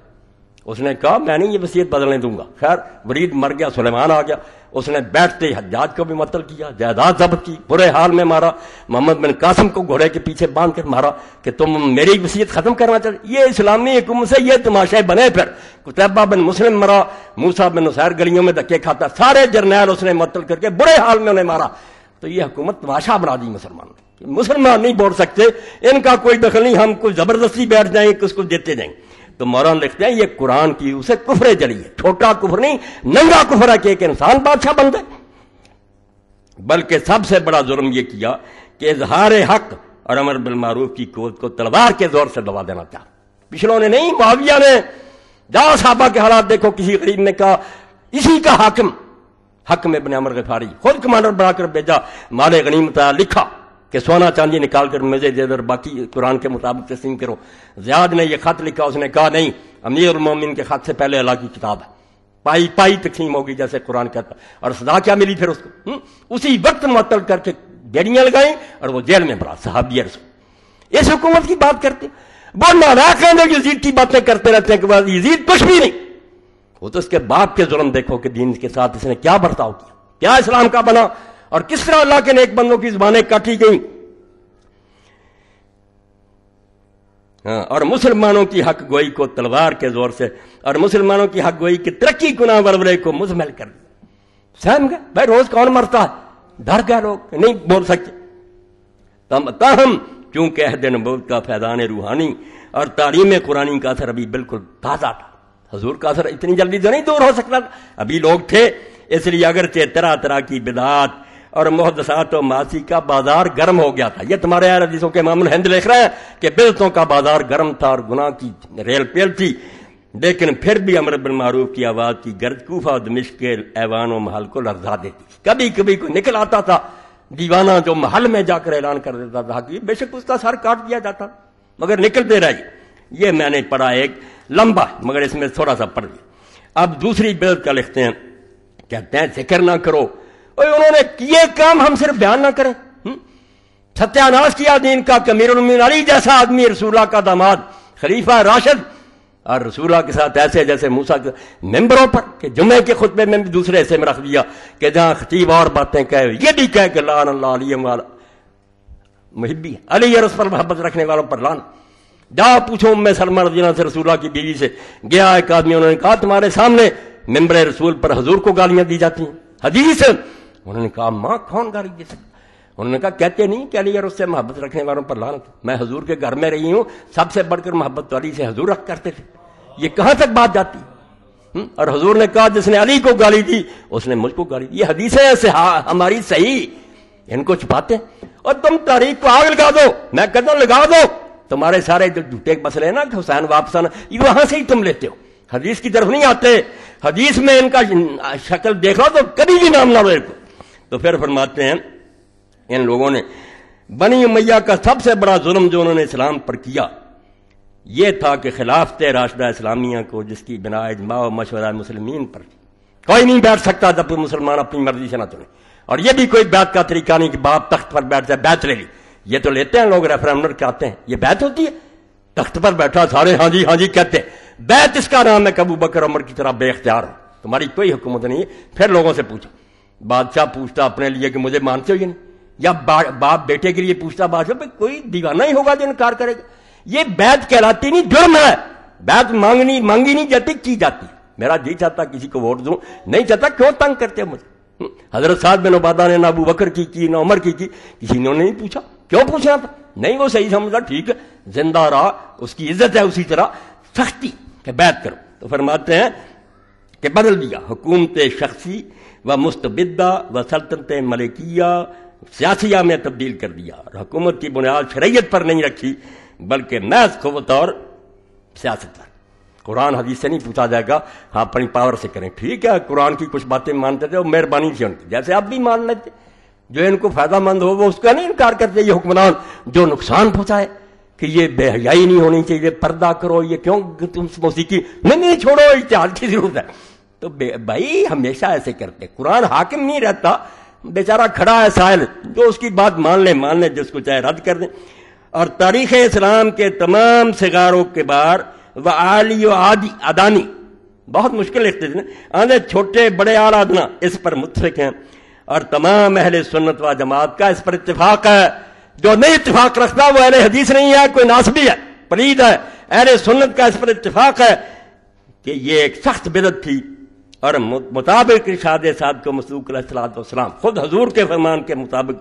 اس نے کہا، میں نہیں یہ وصیت بدلنے دوں گا۔ خیر ورید مر گیا، سلیمان آ گیا۔ اس نے بیٹھتے حجاج کو بھی متل کیا، جائیداد ضبط کی، برے حال میں مارا۔ محمد بن قاسم کو گھوڑے کے پیچھے باندھ کر مارا کہ تم میری وصیت ختم کرنا چاہتے یہ اسلامی حکومت سے یہ تماشے بنے پھر۔ کتبہ بن مسلم مرا موسا بن نصیر گلیوں میں دھکے کھاتا، سارے جرنیل اس نے متل کر کے برے حال میں انہیں مارا۔ تو یہ حکومت تماشا بنا دی مسلمان مسلمان نہیں بول سکتے، ان کا کوئی دخل نہیں، ہم کوئی زبردستی بیٹھ جائیں کس کو دیتے جائیں تو مولانا لکھتے ہیں، یہ قرآن کی اسے کفرے جلی ہے۔ چھوٹا کفر نہیں، ننگا کفر ہے کہ ایک انسان بادشاہ بن جائے۔ بلکہ سب سے بڑا ظلم یہ کیا کہ اظہار حق اور امر بالمعروف کی قوت کو تلوار کے زور سے دبا دینا چاہا پچھلوں نے نہیں، معاویہ نے۔ جاؤ صحابہ کے حالات دیکھو، کسی غریب نے کہا، اسی کا حاکم حق ابن عمر غفاری، خود کمانڈر بنا کر بھیجا، مال غنیمت لکھا۔ کہ سونا چاندی نکال کر مزے دے در، باقی قرآن کے مطابق تسلیم کرو۔ زیاد نے یہ خط لکھا، اس نے کہا، نہیں، امیر المومن کے خط سے پہلے اللہ کی کتاب ہے۔ پائی پائی تقسیم ہوگی جیسے قرآن کہتا اور سزا کیا ملی پھر اس کو؟ اسی وقت معطل کر کے بیڑیاں لگائیں اور وہ جیل میں بڑا صحابی رسول۔ اس حکومت کی بات کرتے وہ ناراض یزید کی باتیں کرتے رہتے ہیں کہ یزید کچھ بھی نہیں۔ وہ تو اس کے باپ کے ظلم دیکھو کہ دین کے ساتھ اس نے کیا برتاؤ کیا۔ کیا اسلام کا بنا؟ اور کس طرح اللہ کے نیک بندوں کی زبانیں کاٹی گئیں؟ ہاں، اور مسلمانوں کی حق گوئی کو تلوار کے زور سے، اور مسلمانوں کی حق گوئی کی ترقی گنا ورورے کو مزمل کر دیا سہم گئے؟ بھائی، روز کون مرتا ہے؟ ڈر گئے لوگ، نہیں بول سکتے۔ تاہم کیونکہ عہد نبوت کا فیضان روحانی اور تعلیم قرآن کا اثر ابھی بالکل تازہ تھا۔ حضور کا اثر اتنی جلدی تو نہیں دور ہو سکتا ابھی لوگ تھے، اس لیے اگرچہ طرح طرح کی بدعات اور محدثات و ماسی کا بازار گرم ہو گیا تھا۔ یہ تمہارے یار حدیثوں کے معمول ہند لکھ رہے ہیں کہ بدتوں کا بازار گرم تھا اور گناہ کی ریل پیل تھی۔ لیکن پھر بھی امر بن معروف کی آواز کی گرد کوفہ دمشق کے ایوان و محل کو لرزا دیتی کبھی کبھی کوئی نکل آتا تھا، دیوانہ جو محل میں جا کر اعلان کر دیتا تھا کہ بے شک اس کا سر کاٹ دیا جاتا، مگر نکلتے رہی یہ میں نے پڑھا ایک لمبا، مگر اس میں تھوڑا سا پڑھ لیا۔ اب دوسری بلد کا لکھتے ہیں، کہتے ہیں، ذکر نہ کرو۔ انہوں نے کیے کام ہم صرف بیان نہ کریں۔ ستیہ ناش کیا دین کا کمیر المین علی جیسا آدمی رسولہ کا داماد، خلیفہ راشد، اور رسولہ کے ساتھ ایسے جیسے موسا کے ممبروں پر کہ جمعے کے خطبے میں بھی دوسرے حصے میں رکھ دیا کہ جہاں خطیب اور باتیں کہے، یہ بھی کہے کہ لان اللہ علی والا محبی، علی رس پر محبت رکھنے والوں پر لان جا پوچھو میں سلمان رضی اللہ سے رسولہ کی بیوی سے، گیا ایک آدمی، انہوں نے کہا تمہارے سامنے ممبر رسول پر حضور کو گالیاں دی جاتی ہیں۔ حدیث انہوں نے کہا، ماں، کون گالی دے سکتا انہوں نے کہا، کہتے نہیں کہ علی اس سے محبت رکھنے والوں پر لانت میں حضور کے گھر میں رہی ہوں، سب سے بڑھ کر محبت تو علی سے حضور رکھ کرتے تھے۔ یہ کہاں تک بات جاتی؟ اور حضور نے کہا، جس نے علی کو گالی دی، اس نے مجھ کو گالی دی۔ یہ حدیث ہے ہاں، ہماری صحیح۔ ان کو چھپاتے اور تم تاریخ کو آگ لگا دو، میں کہتا ہوں لگا دو۔ تمہارے سارے جو جھوٹے مسئلے ہیں نا حسین واپس آنا، یہ وہاں سے ہی تم لیتے ہو۔ حدیث کی طرف نہیں آتے۔ حدیث میں ان کا شکل دیکھ رہا تو کبھی بھی نام نہ لو کو۔ تو پھر فرماتے ہیں، ان لوگوں نے، بنی امیہ کا سب سے بڑا ظلم جو انہوں نے اسلام پر کیا، یہ تھا کہ خلاف تھے راشدہ اسلامیہ کو، جس کی بنا اجماع و مشورہ مسلمین پر کوئی نہیں بیٹھ سکتا جب کوئی مسلمان اپنی مرضی سے نہ چنے اور یہ بھی کوئی بیت کا طریقہ نہیں کہ باپ تخت پر بیٹھ جائے بیت لے لی۔ یہ تو لیتے ہیں لوگ ریفرنڈر کے آتے ہیں۔ یہ بیت ہوتی ہے۔ تخت پر بیٹھا، سارے ہاں جی ہاں جی کہتے ہیں۔ بیت اس کا نام ہے کبو بکر عمر کی طرح بے اختیار ہو۔ تمہاری کوئی حکومت نہیں ہے۔ پھر لوگوں سے پوچھو۔ بادشاہ پوچھتا اپنے لیے کہ مجھے مانتے ہو یا نہیں؟ یا باپ بیٹے کے لیے پوچھتا بادشاہ کوئی دیوانہ ہی ہوگا جو انکار کرے گا؟ یہ بیت کہلاتی نہیں، جرم ہے۔ بیت مانگنی مانگی نہیں جاتی، کی جاتی؟ میرا جی چاہتا کسی کو ووٹ دوں، نہیں چاہتا کیوں تنگ کرتے مجھے؟ حضرت صاحب بن عبادہ نے نہ ابو بکر کی کی، نہ عمر کی کی، کسی نے نہیں پوچھا؟ کیوں پوچھنا تھا نہیں، وہ صحیح سمجھا، ٹھیک ہے۔ زندہ رہا، اس کی عزت ہے اسی طرح۔ سختی کہ بیت کرو۔ تو فرماتے ہیں کہ بدل دیا، حکومت شخصی و مستبدہ و سلطنت ملکیہ سیاسیہ میں تبدیل کر دیا اور حکومت کی بنیاد شریعت پر نہیں رکھی، بلکہ محض قوت اور سیاست پر۔ قرآن حدیث سے نہیں پوچھا جائے گا ہاں اپنی پاور سے کریں۔ ٹھیک ہے، قرآن کی کچھ باتیں مانتے تھے وہ مہربانی سے ان کی۔ جیسے آپ بھی مان لیتے، جو ان کو فائدہ مند ہو، وہ اس کا نہیں انکار کرتے، یہ حکمران جو نقصان پہنچائے کہ یہ بے حیائی نہیں ہونی چاہیے پردہ کرو، یہ کیوں تم موسیقی؟ نہیں نہیں، چھوڑو، اتحاد کی ضرورت ہے۔ تو بھائی ہمیشہ ایسے کرتے۔ قرآن حاکم نہیں رہتا۔ بیچارہ کھڑا ہے سائل، جو اس کی بات مان لے مان لے، جس کو چاہے رد کر دیں اور تاریخ اسلام کے تمام سگاروں کے بار وہ عالی و عادی ادانی بہت مشکل لکھتے تھے آدھے چھوٹے بڑے آل ادنا اس پر متفق ہیں۔ اور تمام اہل سنت و جماعت کا اس پر اتفاق ہے۔ جو نہیں اتفاق رکھتا، وہ اہل حدیث نہیں ہے، کوئی ناسبی ہے، پلید ہے۔ اہل سنت کا اس پر اتفاق ہے کہ یہ ایک سخت بدت تھی۔ اور مطابق ارشاد صاحب کو مسوق علیہ السلام والسلام، خود حضور کے فرمان کے مطابق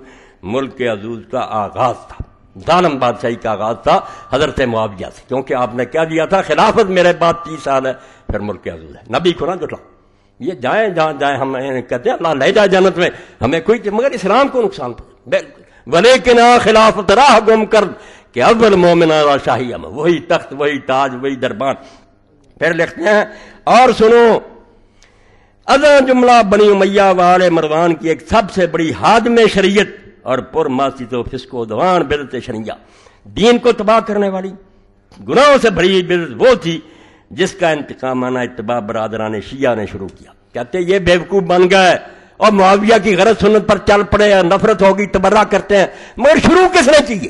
ملک کے عزوز کا آغاز تھا، ظالم بادشاہی کا آغاز تھا حضرت معاویہ سے، کیونکہ آپ نے کیا دیا تھا، خلافت میرے بعد تیس سال ہے، پھر ملک کے عزوز ہے۔ نبی کو نہ جٹلا یہ جائیں، جہاں جائیں، ہم کہتے ہیں، اللہ لے جائے جنت میں، ہمیں کوئی مگر اسلام کو نقصان بلے کے نا خلافت راہ گم کر کہ اول مومن شاہی وہی تخت، وہی تاج، وہی دربان پھر لکھتے ہیں، اور سنو ادا جملہ بنی امیہ والے مروان کی ایک سب سے بڑی ہادم شریعت اور پر ماسی تو فسکو دوان بدت شریعہ۔ دین کو تباہ کرنے والی، گناہوں سے بڑی بدت وہ تھی جس کا انتقام آنا اتباع برادران شیعہ نے شروع کیا۔ کہتے یہ بیوقوف بن گئے اور معاویہ کی غرض سنت پر چل پڑے نفرت ہوگی، تبرہ کرتے ہیں۔ مگر شروع کس نے کی؟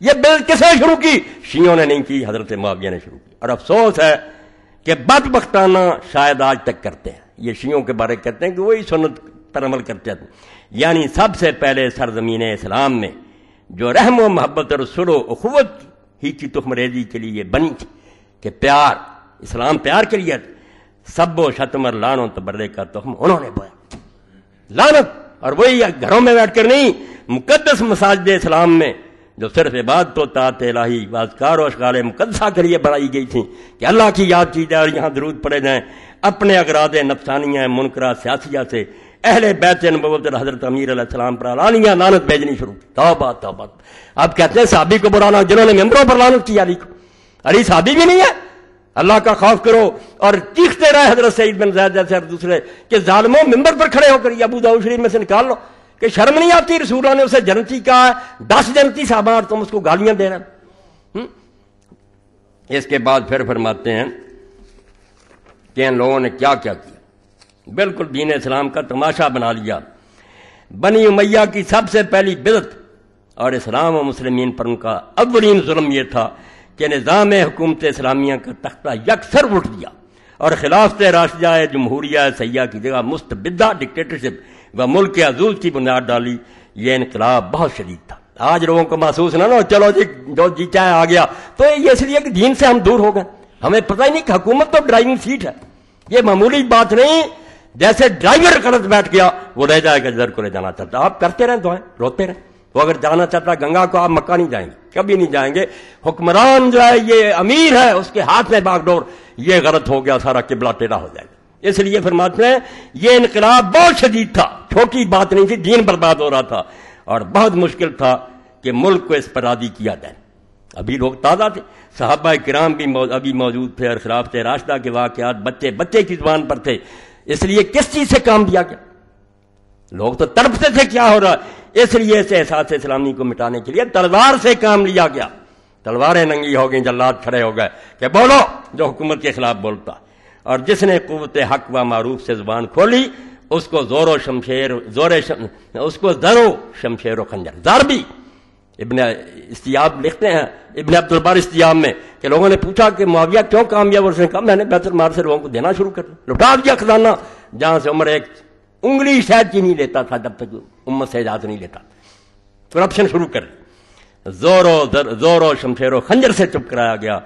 یہ بل کس نے شروع کی؟ شیعوں نے نہیں کی، حضرت معاویہ نے شروع کی۔ اور افسوس ہے کہ بد بختانہ شاید آج تک کرتے ہیں۔ یہ شیعوں کے بارے کہتے ہیں کہ وہی سنت پر عمل کرتے ہیں۔ یعنی سب سے پہلے سرزمین اسلام میں جو رحم و محبت اور سلو اخوت ہی کی تخم ریزی کے لیے بنی تھی کہ پیار، اسلام پیار کے لیے سب و شتم اور لانو تبرے کا تخم انہوں نے بویا۔ لانت اور وہی گھروں میں بیٹھ کر نہیں، مقدس مساجد اسلام میں جو صرف عبادت تو تات الہی بازکار و اشغال مقدسہ کے لیے بڑھائی گئی تھی کہ اللہ کی یاد کی جائے اور یہاں درود پڑے جائیں۔ اپنے اگراد نفسانیہ منکرہ سیاسیہ سے اہل بیت نبوت حضرت امیر علیہ السلام پر علانیہ لانت بھیجنی شروع کی۔ توبہ توبہ۔ اب کہتے ہیں صحابی کو برانا جنہوں نے ممبروں پر لانت کی علی کو۔ علی صحابی بھی نہیں ہے؟ اللہ کا خوف کرو۔ اور چیختے رہے حضرت سعید بن زید جیسے اور دوسرے کہ ظالموں ممبر پر کھڑے ہو کر یہ ابو داؤ شریف میں سے نکال لو کہ شرم نہیں آتی رسول اللہ نے اسے جنتی کہا ہے۔ دس جنتی صحابہ اور تم اس کو گالیاں دے رہے ہیں۔ اس کے بعد پھر فرماتے ہیں کہ ان لوگوں نے کیا کیا کیا۔ بالکل دین اسلام کا تماشا بنا لیا۔ بنی امیہ کی سب سے پہلی بدت اور اسلام و مسلمین پر ان کا اولین ظلم یہ تھا کہ نظام حکومت اسلامیہ کا تختہ یکسر اٹھ دیا اور خلاف راشدہ جمہوریہ سیاح کی جگہ مستبدہ ڈکٹیٹرشپ و ملک کے عزوز کی بنیاد ڈالی۔ یہ انقلاب بہت شدید تھا۔ آج لوگوں کو محسوس نہ نہ چلو جی جو جی چاہے آ گیا۔ تو یہ اس لیے کہ دین سے ہم دور ہو گئے۔ ہمیں پتہ ہی نہیں کہ حکومت تو ڈرائیونگ سیٹ ہے۔ یہ معمولی بات نہیں، جیسے ڈرائیور غلط بیٹھ گیا، وہ رہ جائے گا جدھر کو لے جانا چاہتا آپ کرتے رہیں دعائیں روتے رہیں۔ وہ اگر جانا چاہتا گنگا کو آپ مکہ نہیں جائیں گے، کبھی نہیں جائیں گے۔ حکمران جو ہے، یہ امیر ہے، اس کے ہاتھ میں باغ ڈور، یہ غلط ہو گیا، سارا قبلہ ٹیڑا ہو جائے گا۔ اس لیے فرماتے ہیں، یہ انقلاب بہت شدید تھا، چھوٹی بات نہیں تھی، دین برباد ہو رہا تھا۔ اور بہت مشکل تھا کہ ملک کو اس پر عادی کیا جائے۔ ابھی لوگ تازہ تھے۔ صحابہ کرام بھی ابھی موجود تھے اور خلاف تھے۔ راشدہ کے واقعات بچے بچے کی زبان پر تھے۔ اس لیے کس چیز سے کام دیا گیا؟ لوگ تو تڑپتے تھے، کیا ہو رہا؟ اس لیے سے احساس اسلامی کو مٹانے کے لیے تلوار سے کام لیا گیا۔ تلواریں ننگی ہو گئیں جلات کھڑے ہو گئے کہ بولو جو حکومت کے خلاف بولتا۔ اور جس نے قوت حق و معروف سے زبان کھولی، اس کو زور و شمشیر، زور شم، اس کو زر و شمشیر و خنجر۔ زر بھی۔ ابن استیاب لکھتے ہیں، ابن عبد البار استیاب میں، کہ لوگوں نے پوچھا کہ معاویہ کیوں کامیاب اس نے کہا، میں نے بہتر مار سے لوگوں کو دینا شروع کر دیا۔ لٹا دیا خزانہ، جہاں سے عمر ایک انگلی شاید کی نہیں لیتا تھا، جب تک امت سے اجازت نہیں لیتا۔ کرپشن شروع کر زور و زور و شمشیر و خنجر سے چپ کرایا گیا۔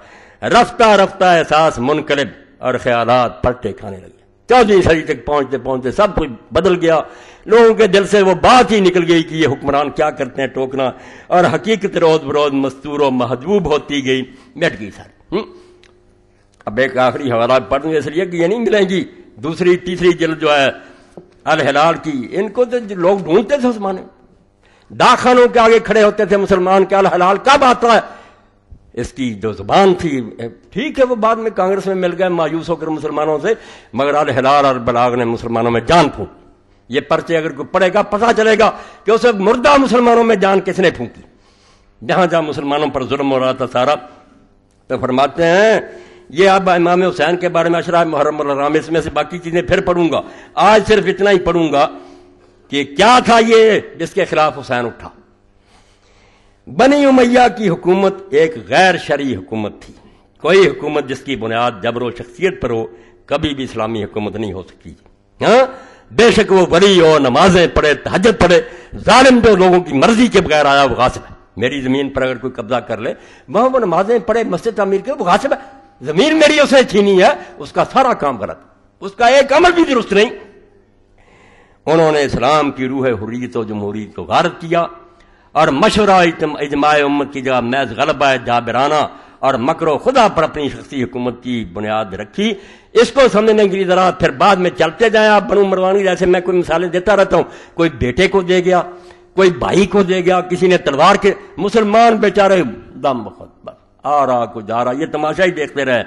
رفتہ رفتہ احساس منقلب اور خیالات پلٹے کھانے لگے۔ چودہ صدی تک پہنچتے پہنچتے سب کچھ بدل گیا۔ لوگوں کے دل سے وہ بات ہی نکل گئی کہ یہ حکمران کیا کرتے ہیں ٹوکنا اور حقیقت روز بروز مستور و محجوب ہوتی گئی۔ مٹ گئی سر۔ اب ایک آخری حوالہ پڑھ اس لیے کہ یہ نہیں ملیں گی۔ دوسری، تیسری جلد جو ہے، الحلال کی۔ ان کو تو لوگ ڈھونڈتے تھے اس مانے ڈاکخانوں کے آگے کھڑے ہوتے تھے مسلمان کے الحلال کب آتا ہے۔ اس کی جو زبان تھی، ٹھیک ہے، وہ بعد میں کانگریس میں مل گئے، مایوس ہو کر مسلمانوں سے، مگر الحلال اور بلاغ نے مسلمانوں میں جان پھونک یہ پرچے اگر کوئی پڑے گا، پتا چلے گا کہ اسے مردہ مسلمانوں میں جان کس نے پھونکی۔ جہاں جہاں مسلمانوں پر ظلم ہو رہا تھا سارا، تو فرماتے ہیں، یہ اب امام حسین کے بارے میں اشرا محرم الرام اس میں سے باقی چیزیں پھر پڑھوں گا۔ آج صرف اتنا ہی پڑھوں گا کہ کیا تھا یہ جس کے خلاف حسین اٹھا۔ بنی امیہ کی حکومت ایک غیر شرعی حکومت تھی۔ کوئی حکومت جس کی بنیاد جبر و شخصیت پر ہو، کبھی بھی اسلامی حکومت نہیں ہو سکتی ہاں؟ بے شک وہ بری ہو نمازیں پڑھے تحجت پڑھے، ظالم جو لوگوں کی مرضی کے بغیر آیا وہ غاصب ہے۔ میری زمین پر اگر کوئی قبضہ کر لے، وہاں وہ نمازیں پڑھے، مسجد تعمیر کے، وہ غاصب ہے۔ زمین میری اسے چھینی ہے، اس کا سارا کام غلط۔ اس کا ایک عمل بھی درست نہیں۔ انہوں نے اسلام کی روح حریت و جمہوریت کو غارت کیا اور مشورہ اجماع امت کی جگہ محض غلبہ جابرانہ اور مکر و خدا پر اپنی شخصی حکومت کی بنیاد رکھی۔ اس کو سمجھنے کے لیے ذرا پھر بعد میں چلتے جائیں آپ بنو مروانی، جیسے میں کوئی مثالیں دیتا رہتا ہوں۔ کوئی بیٹے کو دے گیا، کوئی بھائی کو دے گیا، کسی نے تلوار کے مسلمان بیچارے، دم بخت بس آ رہا کو جا رہا، یہ تماشا ہی دیکھتے رہے۔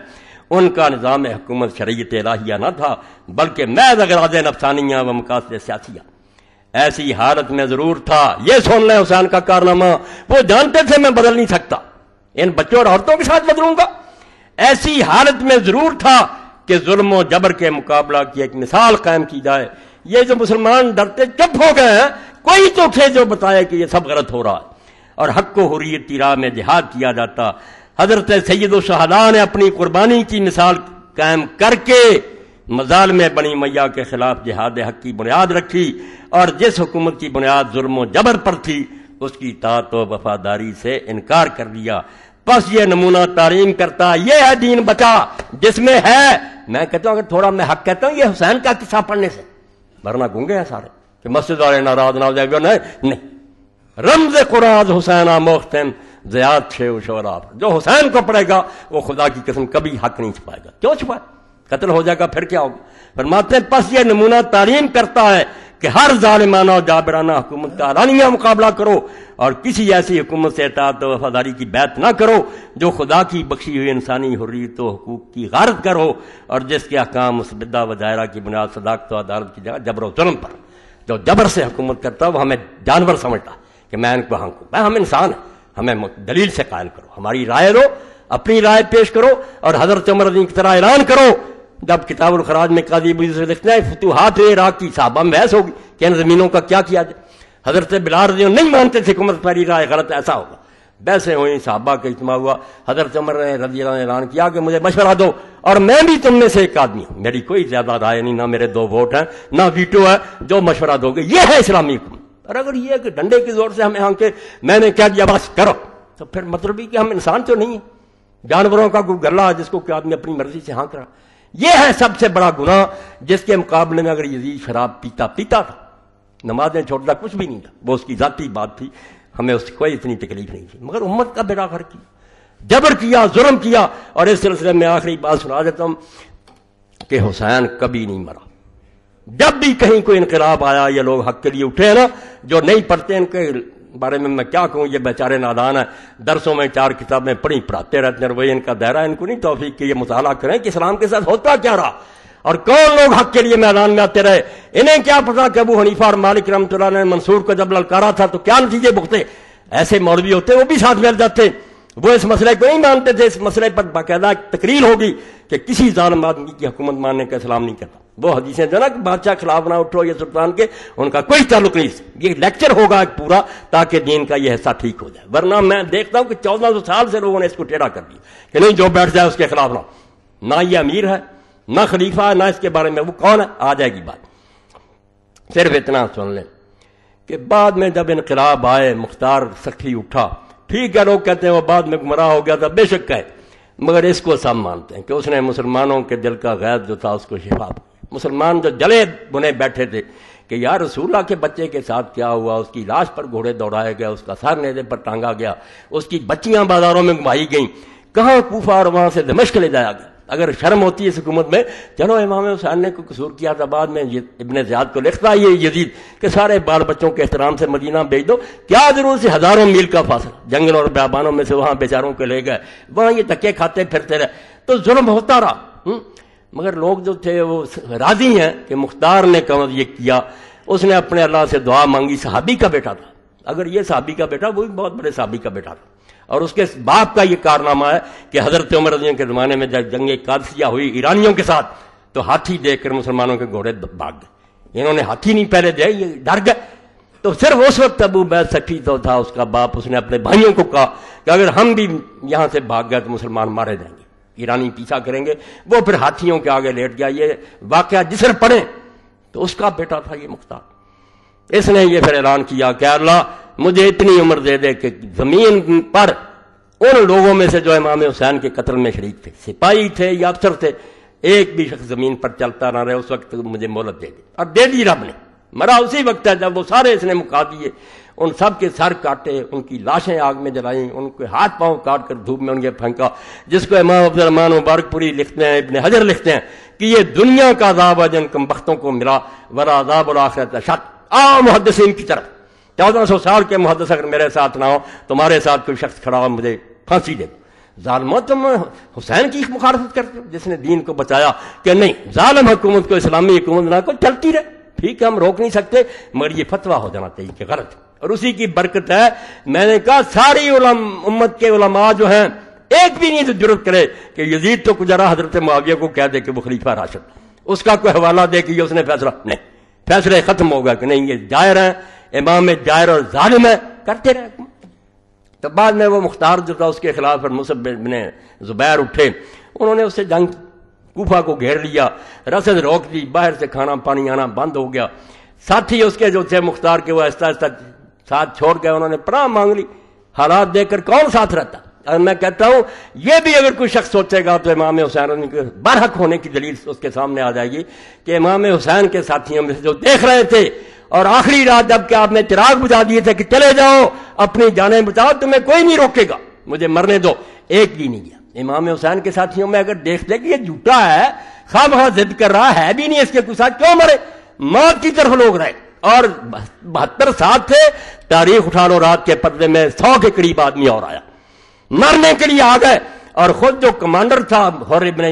ان کا نظام حکومت شریعت الہیہ نہ تھا، بلکہ میں اگر نفسانیہ و مقاصد سیاسیہ۔ ایسی حالت میں ضرور تھا۔ یہ سن لیں حسین کا کارنامہ۔ وہ جانتے تھے میں بدل نہیں سکتا۔ ان بچوں اور عورتوں کے ساتھ بدلوں گا ایسی حالت میں ضرور تھا کہ ظلم و جبر کے مقابلہ کی ایک مثال قائم کی جائے۔ یہ جو مسلمان ڈرتے چپ ہو گئے ہیں، کوئی تو تھے جو بتائے کہ یہ سب غلط ہو رہا ہے۔ اور حق و حریت کی راہ میں جہاد کیا جاتا۔ حضرت سید و شہداء نے اپنی قربانی کی مثال قائم کر کے مزال میں بنی میاں کے خلاف جہاد حق کی بنیاد رکھی۔ اور جس حکومت کی بنیاد ظلم و جبر پر تھی، اس کی طاعت و وفاداری سے انکار کر دیا۔ بس یہ نمونہ تعلیم کرتا، یہ ہے دین بچا، جس میں ہے، میں کہتا ہوں اگر تھوڑا میں حق کہتا ہوں، یہ حسین کا قصہ پڑھنے سے۔ ورنہ گونگے ہیں سارے۔ کہ مسجد والے ناراض نہ نہیں رمز قراض حسین موختن زیاد جو حسین کو پڑے گا، وہ خدا کی قسم کبھی حق نہیں چھپائے گا۔ کیوں چھپائے؟ قتل ہو جائے گا، پھر کیا ہوگا؟ فرماتے ہیں، پس یہ نمونہ تعلیم کرتا ہے کہ ہر ظالمانہ اور جابرانہ حکومت کا رانیہ مقابلہ کرو اور کسی ایسی حکومت سے اطاعت و وفاداری کی بیعت نہ کرو جو خدا کی بخشی ہوئی انسانی حریت و حقوق کی غارت کرو اور جس کے احکام مسبدہ و دائرہ کی بنیاد، صداقت و عدالت کی جگہ جبر و ظلم پر۔ جو جبر سے حکومت کرتا وہ ہمیں جانور سمجھتا کہ میں ان کو ہاں ہنکوں میں ہم انسان ہیں، ہمیں دلیل سے قائل کرو۔ ہماری رائے دو، اپنی رائے پیش کرو اور حضرت عمر کی طرح اعلان کرو۔ جب کتاب الخراج میں قاضی سے لکھتے ہیں، فتوحات عراق کی صحابہ میں بحث ہوگی کہ ان زمینوں کا کیا کیا جائے۔ حضرت بلال رضی نہیں مانتے تھے حکومت پاری رائے غلط ایسا ہوگا۔ بحثیں ہوئی صحابہ کا اجتماع ہوا۔ حضرت عمر نے رضی اللہ نے اعلان کیا کہ مجھے مشورہ دو اور میں بھی تم میں سے ایک آدمی ہوں۔ میری کوئی زیادہ رائے نہیں، نہ میرے دو ووٹ ہیں، نہ ویٹو ہے، جو مشورہ دو گے۔ یہ ہے اسلامی حکومت اور اگر یہ کہ ڈنڈے کی زور سے ہمیں ہاں کے، میں نے کیا دیا، بس کرو۔ تو پھر مطلب ہی کہ ہم انسان تو نہیں ہیں۔ جانوروں کا کوئی گلا جس کو کوئی آدمی اپنی مرضی سے ہاں کرا یہ ہے سب سے بڑا گناہ جس کے مقابلے میں اگر یزید شراب پیتا پیتا تھا۔ نمازیں چھوڑتا کچھ بھی نہیں تھا۔ وہ اس کی ذاتی بات تھی۔ ہمیں اس کی کوئی اتنی تکلیف نہیں تھی۔ مگر امت کا بیڑا گھر کیا جبر کیا، ظلم کیا۔ اور اس سلسلے میں آخری بات سنا دیتا ہوں کہ حسین کبھی نہیں مرا۔ جب بھی کہیں کوئی انقلاب آیا، یہ لوگ حق کے لیے اٹھے نا، جو نہیں پڑھتے ان کے بارے میں میں کیا کہوں؟ یہ بیچارے نادان ہیں۔ درسوں میں چار کتابیں پڑھی، پڑھاتے رہتے ہیں وہی ان کا دائرہ ان کو نہیں توفیق کہ یہ مطالعہ کریں کہ اسلام کے ساتھ ہوتا کیا رہا۔ اور کون لوگ حق کے لیے میدان میں آتے رہے؟ انہیں کیا پتا کہ ابو حنیفہ اور مالک رحمۃ اللہ نے منصور کو جب للکارا تھا تو کیا نتیجے بھگتے؟ ایسے مولوی ہوتے، وہ بھی ساتھ مل جاتے۔ وہ اس مسئلے کو نہیں مانتے تھے۔ اس مسئلے پر باقاعدہ تقریر ہوگی کہ کسی ظالم آدمی کی حکومت ماننے کا اسلام نہیں کرتا۔ وہ حدیثیں جو نا کہ بادشاہ خلاف نہ اٹھو یہ سلطان کے، ان کا کوئی تعلق نہیں یہ لیکچر ہوگا ایک پورا تاکہ دین کا یہ حصہ ٹھیک ہو جائے۔ ورنہ میں دیکھتا ہوں کہ چودہ سو سال سے لوگوں نے اس کو ٹیڑھا کر دیا۔ کہ نہیں، جو بیٹھ جائے اس کے خلاف نہ نہ یہ امیر ہے، نہ خلیفہ ہے، نہ اس کے بارے میں وہ کون ہے؟ آ جائے گی بات۔ صرف اتنا سن لیں کہ بعد میں جب انقلاب آئے، مختار سخی اٹھا۔ ٹھیک ہے، لوگ کہتے ہیں وہ بعد میں گمراہ ہو گیا تھا، بے شک ہے۔ مگر اس کو سب مانتے ہیں کہ اس نے مسلمانوں کے دل کا غیر جو تھا، اس کو شفا مسلمان جو جلے بنے بیٹھے تھے کہ یار رسول اللہ کے بچے کے ساتھ کیا ہوا، اس کی لاش پر گھوڑے دوڑائے گیا اس کا سر نیزے پر ٹانگا گیا، اس کی بچیاں بازاروں میں گھمائی گئیں۔ کہاں کوفہ اور وہاں سے دمشق لے جایا گیا؟ اگر شرم ہوتی ہے اس حکومت میں، چلو امام حسین نے کوئی قصور کیا تھا بعد میں ابن زیاد کو لکھتا یہ یزید کہ سارے بال بچوں کے احترام سے مدینہ بھیج دو۔ کیا ضرور سے ہزاروں میل کا فاصلہ، جنگل اور بیابانوں میں سے وہاں بیچاروں کے لے گئے۔ وہاں یہ تکے کھاتے پھرتے رہے۔ تو ظلم ہوتا رہا۔ مگر لوگ جو تھے وہ راضی ہیں کہ مختار نے کم یہ کیا۔ اس نے اپنے اللہ سے دعا مانگی، صحابی کا بیٹا تھا۔ اگر یہ صحابی کا بیٹا، وہ بھی بہت بڑے صحابی کا بیٹا تھا۔ اور اس کے باپ کا یہ کارنامہ ہے کہ حضرت عمر رضی کے زمانے میں جب جنگ قادسیہ ہوئی ایرانیوں کے ساتھ، تو ہاتھی دیکھ کر مسلمانوں کے گھوڑے بھاگ گئے۔ انہوں نے ہاتھی نہیں پہلے دے یہ ڈر گئے۔ تو صرف اس وقت ابو بیت سٹھی تو تھا، اس کا باپ، اس نے اپنے بھائیوں کو کہا کہ اگر ہم بھی یہاں سے بھاگ گئے تو مسلمان مارے جائیں گے۔ ایرانی پیچھا کریں گے۔ وہ پھر ہاتھیوں کے آگے لیٹ گیا۔ یہ واقعہ جسر پڑے تو اس کا بیٹا تھا یہ مختار۔ اس نے یہ پھر اعلان کیا کہ اللہ مجھے اتنی عمر دے دے کہ زمین پر ان لوگوں میں سے جو امام حسین کے قتل میں شریک تھے، سپاہی تھے یا افسر تھے، ایک بھی شخص زمین پر چلتا نہ رہے، اس وقت مجھے مہلت دے دی اور دے دی رب نے۔ مرا اسی وقت ہے جب وہ سارے اس نے مکا دیے۔ ان سب کے سر کاٹے، ان کی لاشیں آگ میں جلائیں، ان کے ہاتھ پاؤں کاٹ کر دھوپ میں ان کے پھینکا، جس کو امام عبد الرحمان مبارک پوری لکھتے ہیں، ابن حجر لکھتے ہیں کہ یہ دنیا کا عذاب ہے جن کم بختوں کو ملا ورا عذاب الآخرت شک آ محدثین کی طرف۔ چودہ سو سال کے محدث اگر میرے ساتھ نہ ہو، تمہارے ساتھ کوئی شخص کھڑا ہو، مجھے پھانسی دے ظالموں تم حسین کی مخالفت کرتے ہو، جس نے دین کو بچایا کہ نہیں، ظالم حکومت کو، اسلامی حکومت نہ کو، چلتی رہے۔ ٹھیک ہے، ہم روک نہیں سکتے، مگر یہ فتوا ہو جانا چاہیے کہ غلط ہے۔ اور اسی کی برکت ہے۔ میں نے کہا ساری علم امت کے علماء جو ہیں، ایک بھی نہیں ضرورت کرے کہ یزید تو کجرا حضرت معاویہ کو کہہ دے کہ وہ خلیفہ راشد۔ اس کا کوئی حوالہ دے کہ اس نے فیصلہ نہیں۔ فیصلے ختم ہوگا کہ نہیں، یہ جائر ہیں۔ امام جائر اور ظالم ہے کرتے رہے۔ تو بعد میں وہ مختار جو تھا، اس کے خلاف پر مصب بن زبیر اٹھے۔ انہوں نے اس سے جنگ کوفہ کو گھیر لیا۔ رسد روک دی۔ باہر سے کھانا پانی آنا بند ہو گیا۔ ساتھی اس کے جو تھے مختار کے، وہ آہستہ آہستہ ساتھ چھوڑ گئے انہوں نے پناہ مانگ لی۔ حالات دیکھ کر کون ساتھ رہتا؟ اور میں کہتا ہوں، یہ بھی اگر کوئی شخص سوچے گا تو امام حسین کے برحق ہونے کی دلیل اس کے سامنے آ جائے گی کہ امام حسین کے ساتھیوں میں سے جو دیکھ رہے تھے، اور آخری رات جبکہ آپ نے چراغ بجا دیے تھے کہ چلے جاؤ، اپنی جانیں بچاؤ، تمہیں کوئی نہیں روکے گا۔ مجھے مرنے دو۔ ایک بھی نہیں گیا۔ امام حسین کے ساتھیوں میں اگر دیکھ لے کہ یہ جھوٹا ہے، خواہ بہت ضد کر رہا ہے بھی نہیں، اس کے کچھ ساتھ کیوں مرے؟ موت کی طرف لوگ رہے۔ اور بہتر ساتھ تھے، تاریخ اٹھا لو رات کے پردے میں سو کے قریب آدمی اور آیا۔ مرنے کے لیے آ گئے اور خود جو کمانڈر تھا ابن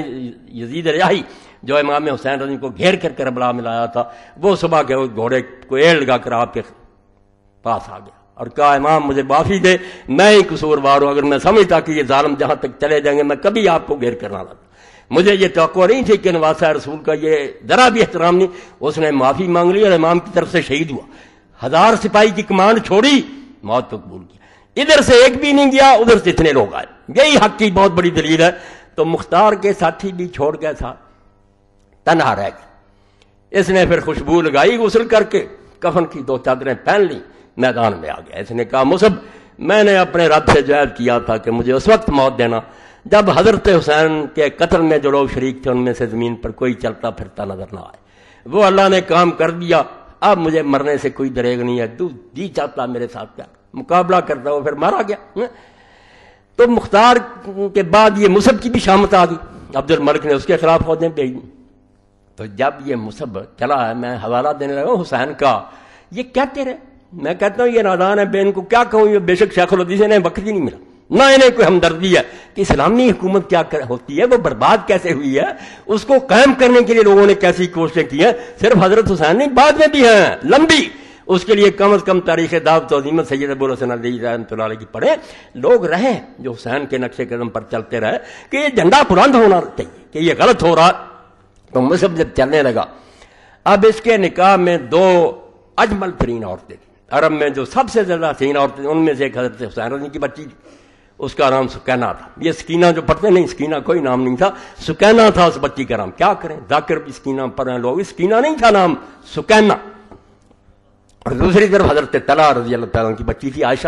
یزید ریاحی جو امام حسین رضی کو گھیر کر کربلا ملایا تھا، وہ صبح کے گھوڑے کو ایڑ لگا کر آپ کے پاس آ گیا اور کہا، امام مجھے معافی دے، میں ہی قصور وار ہوں، اگر میں سمجھتا کہ یہ ظالم جہاں تک چلے جائیں گے، میں کبھی آپ کو گھیر کرنا لگتا مجھے یہ توقع نہیں تھی کہ نواسا رسول کا یہ ذرا بھی احترام نہیں، اس نے معافی مانگ لی اور امام کی طرف سے شہید ہوا۔ ہزار سپاہی کی کمانڈ چھوڑی، موت کو قبول کی ادھر سے ایک بھی نہیں گیا، ادھر سے اتنے لوگ آئے۔ یہی حق کی بہت بڑی دلیل ہے۔ تو مختار کے ساتھی بھی چھوڑ گیا تھا، تنہا رہ گیا۔ اس نے پھر خوشبو لگائی غسل کر کے، کفن کی دو چادریں پہن لی میدان میں آ گیا۔ اس نے کہا مصب میں نے اپنے رب سے جائب کیا تھا کہ مجھے اس وقت موت دینا۔ جب حضرت حسین کے قتل میں جو لوگ شریک تھے ان میں سے زمین پر کوئی چلتا پھرتا نظر نہ آئے۔ وہ اللہ نے کام کر دیا۔ اب مجھے مرنے سے کوئی دریگ نہیں ہے۔ تو جی چاہتا میرے ساتھ کیا؟ مقابلہ کرتا وہ پھر مارا گیا۔ تو مختار کے بعد یہ مصب کی بھی شامت آ گئی۔ عبد الملک نے اس کے خلاف فوجیں بھیج تو جب یہ مصب چلا ہے میں حوالہ دینے لگا، حسین کا۔ یہ کہتے رہے میں کہتا ہوں یہ نادان ہے بین کو کیا کہوں؟ یہ بے شک شیخ الدیس نے وقت ہی نہیں ملا۔ نہ انہیں کوئی ہمدردی ہے کہ اسلامی حکومت کیا ہوتی ہے، وہ برباد کیسے ہوئی ہے؟ اس کو قائم کرنے کے لیے لوگوں نے کیسی کوششیں کی ہیں؟ صرف حضرت حسین نہیں، بعد میں بھی ہیں، لمبی۔ اس کے لیے کم از کم تاریخ دعوت عظیمت سید ابو الحسن علی رحمۃ اللہ علیہ کی پڑھے لوگ رہے جو حسین کے نقشے قدم پر چلتے رہے کہ یہ جھنڈا بلند ہونا چاہیے، کہ یہ غلط ہو رہا۔ تو مذہب جب چلنے لگا، اب اس کے نکاح میں دو اجمل ترین عورتیں عرب میں جو سب سے زیادہ حسین عورتیں ان میں سے ایک حضرت حسین رضی کی بچی اس کا نام سکینا تھا۔ یہ سکینہ جو پڑھتے نہیں، سکینہ کوئی نام نہیں تھا۔ سکینا تھا اس بچی کا نام۔ کیا کریں؟ ذاکر بھی سکینہ پڑھ لوگ سکینہ نہیں تھا نام سکینا اور دوسری طرف حضرت تلا رضی اللہ تعالیٰ کی بچی تھی عائشہ۔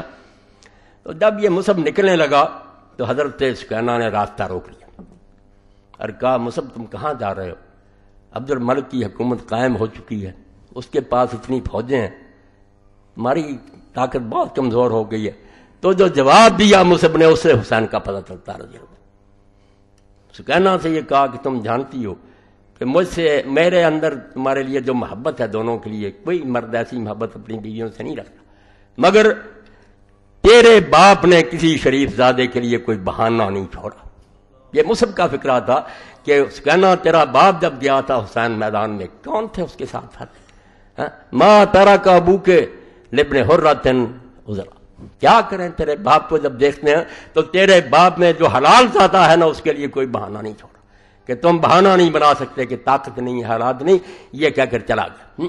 تو جب یہ مصب نکلنے لگا تو حضرت سکینا نے راستہ روک لیا۔ اور کہا مصب تم کہاں جا رہے ہو؟ عبد الملک کی حکومت قائم ہو چکی ہے۔ اس کے پاس اتنی فوجیں ہیں۔ ہماری طاقت بہت کمزور ہو گئی ہے۔ تو جو جواب دیا مصب نے اس سے حسین کا پتہ چلتا رضی اللہ سکینا سے یہ کہا کہ تم جانتی ہو کہ مجھ سے میرے اندر تمہارے لیے جو محبت ہے دونوں کے لیے، کوئی مرد ایسی محبت اپنی بیویوں سے نہیں رکھتا۔ مگر تیرے باپ نے کسی شریف زادے کے لیے کوئی بہانہ نہیں چھوڑا۔ یہ مصب کا فکرہ تھا کہ کہنا، تیرا باپ جب گیا تھا حسین میدان میں، کون تھے اس کے ساتھ ماں تارا کا ابو کے لبن حرتن ازرا کیا کریں تیرے باپ کو جب دیکھتے ہیں تو تیرے باپ میں جو حلال چاہتا ہے نا اس کے لیے کوئی بہانہ نہیں چھوڑا کہ تم بہانہ نہیں بنا سکتے کہ طاقت نہیں حالات نہیں، یہ کہہ کر چلا گیا۔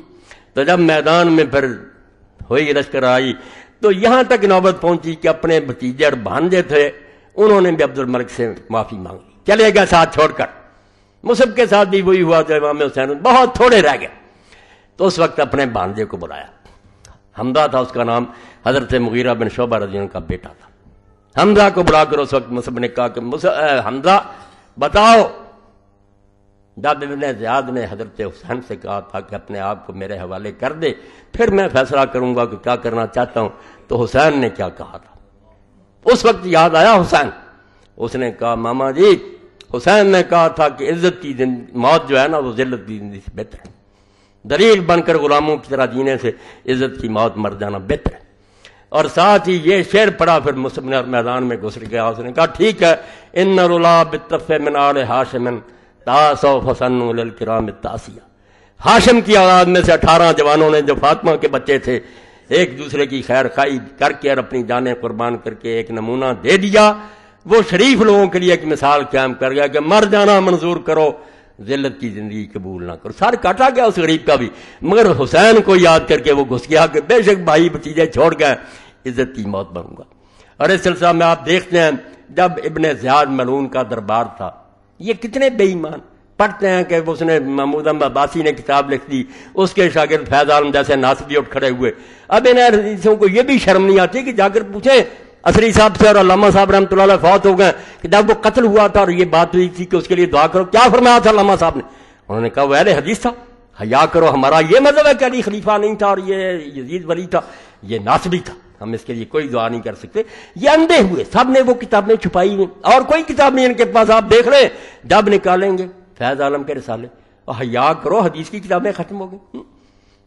تو جب میدان میں پھر ہوئی لشکر آئی تو یہاں تک نوبت پہنچی کہ اپنے بھتیجے اور بھانجے تھے، انہوں نے بھی عبد الملک سے معافی مانگی۔ چلے گئے ساتھ چھوڑ کر۔ مصب کے ساتھ بھی وہی ہوا جو امام حسین، بہت تھوڑے رہ گئے۔ تو اس وقت اپنے بھانجے کو بلایا۔ حمدہ تھا اس کا نام حضرت مغیرہ بن شعبہ رضی اللہ کا بیٹا تھا۔ حمزہ کو بلا کر اس وقت مصب نے کہا کہ حمزہ بتاؤ۔ جب ابن زیاد نے حضرت حسین سے کہا تھا کہ اپنے آپ کو میرے حوالے کر دے، پھر میں فیصلہ کروں گا کہ کیا کرنا چاہتا ہوں۔ تو حسین نے کیا کہا تھا؟ اس وقت یاد آیا حسین۔ اس نے کہا، ماما جی حسین نے کہا تھا کہ عزت کی موت جو ہے نا وہ ذلت کی زندگی سے بہتر ہے۔ دلیل بن کر غلاموں کی طرح جینے سے عزت کی موت مر جانا بہتر ہے۔ اور ساتھ ہی یہ شیر پڑا پھر مسلم میدان میں گھس گیا۔ اس نے کہا، ٹھیک ہے، ان رولا بتف منال ہاشمن تاسو فسن الکرام تاسیہ ہاشم کی اولاد میں سے اٹھارہ جوانوں نے جو فاطمہ کے بچے تھے، ایک دوسرے کی خیر خائی کر کے اور اپنی جانیں قربان کر کے ایک نمونہ دے دیا۔ وہ شریف لوگوں کے لیے ایک مثال قائم کر گیا کہ مر جانا منظور کرو۔ ذلت کی زندگی قبول نہ کرو۔ سر کاٹا گیا اس غریب کا بھی۔ مگر حسین کو یاد کر کے وہ گھس گیا کہ بے شک بھائی بتیجے چھوڑ گئے عزت کی موت بنوں گا۔ اور اس سلسلہ میں آپ دیکھتے ہیں جب ابن زیاد ملون کا دربار تھا۔ یہ کتنے بے ایمان پڑھتے ہیں کہ اس نے محمود عباسی نے کتاب لکھ دی۔ اس کے شاگرد فیض عالم جیسے ناصبی جی اٹھ کھڑے ہوئے۔ اب ان کو یہ بھی شرم نہیں آتی کہ جا کر پوچھیں اصری صاحب سے اور علامہ صاحب رحمۃ اللہ علیہ فوت ہو گئے کہ جب وہ قتل ہوا تھا اور یہ بات ہوئی تھی کہ اس کے لیے دعا کرو، کیا فرمایا تھا علامہ صاحب نے؟ انہوں نے کہا، وہ اہل حدیث تھا۔ حیا کرو، ہمارا یہ مطلب ہے کہ علی خلیفہ نہیں تھا اور یہ یزید ولی تھا، یہ ناصبی تھا۔ ہم اس کے لیے کوئی دعا نہیں کر سکتے۔ یہ اندھے ہوئے، سب نے وہ کتابیں چھپائی ہوئی۔ اور کوئی کتاب نہیں، ان کے پاس آپ دیکھ رہے جب نکالیں گے، فیض عالم کے رسالے۔ اور حیا کرو، حدیث کی کتابیں ختم ہو گئی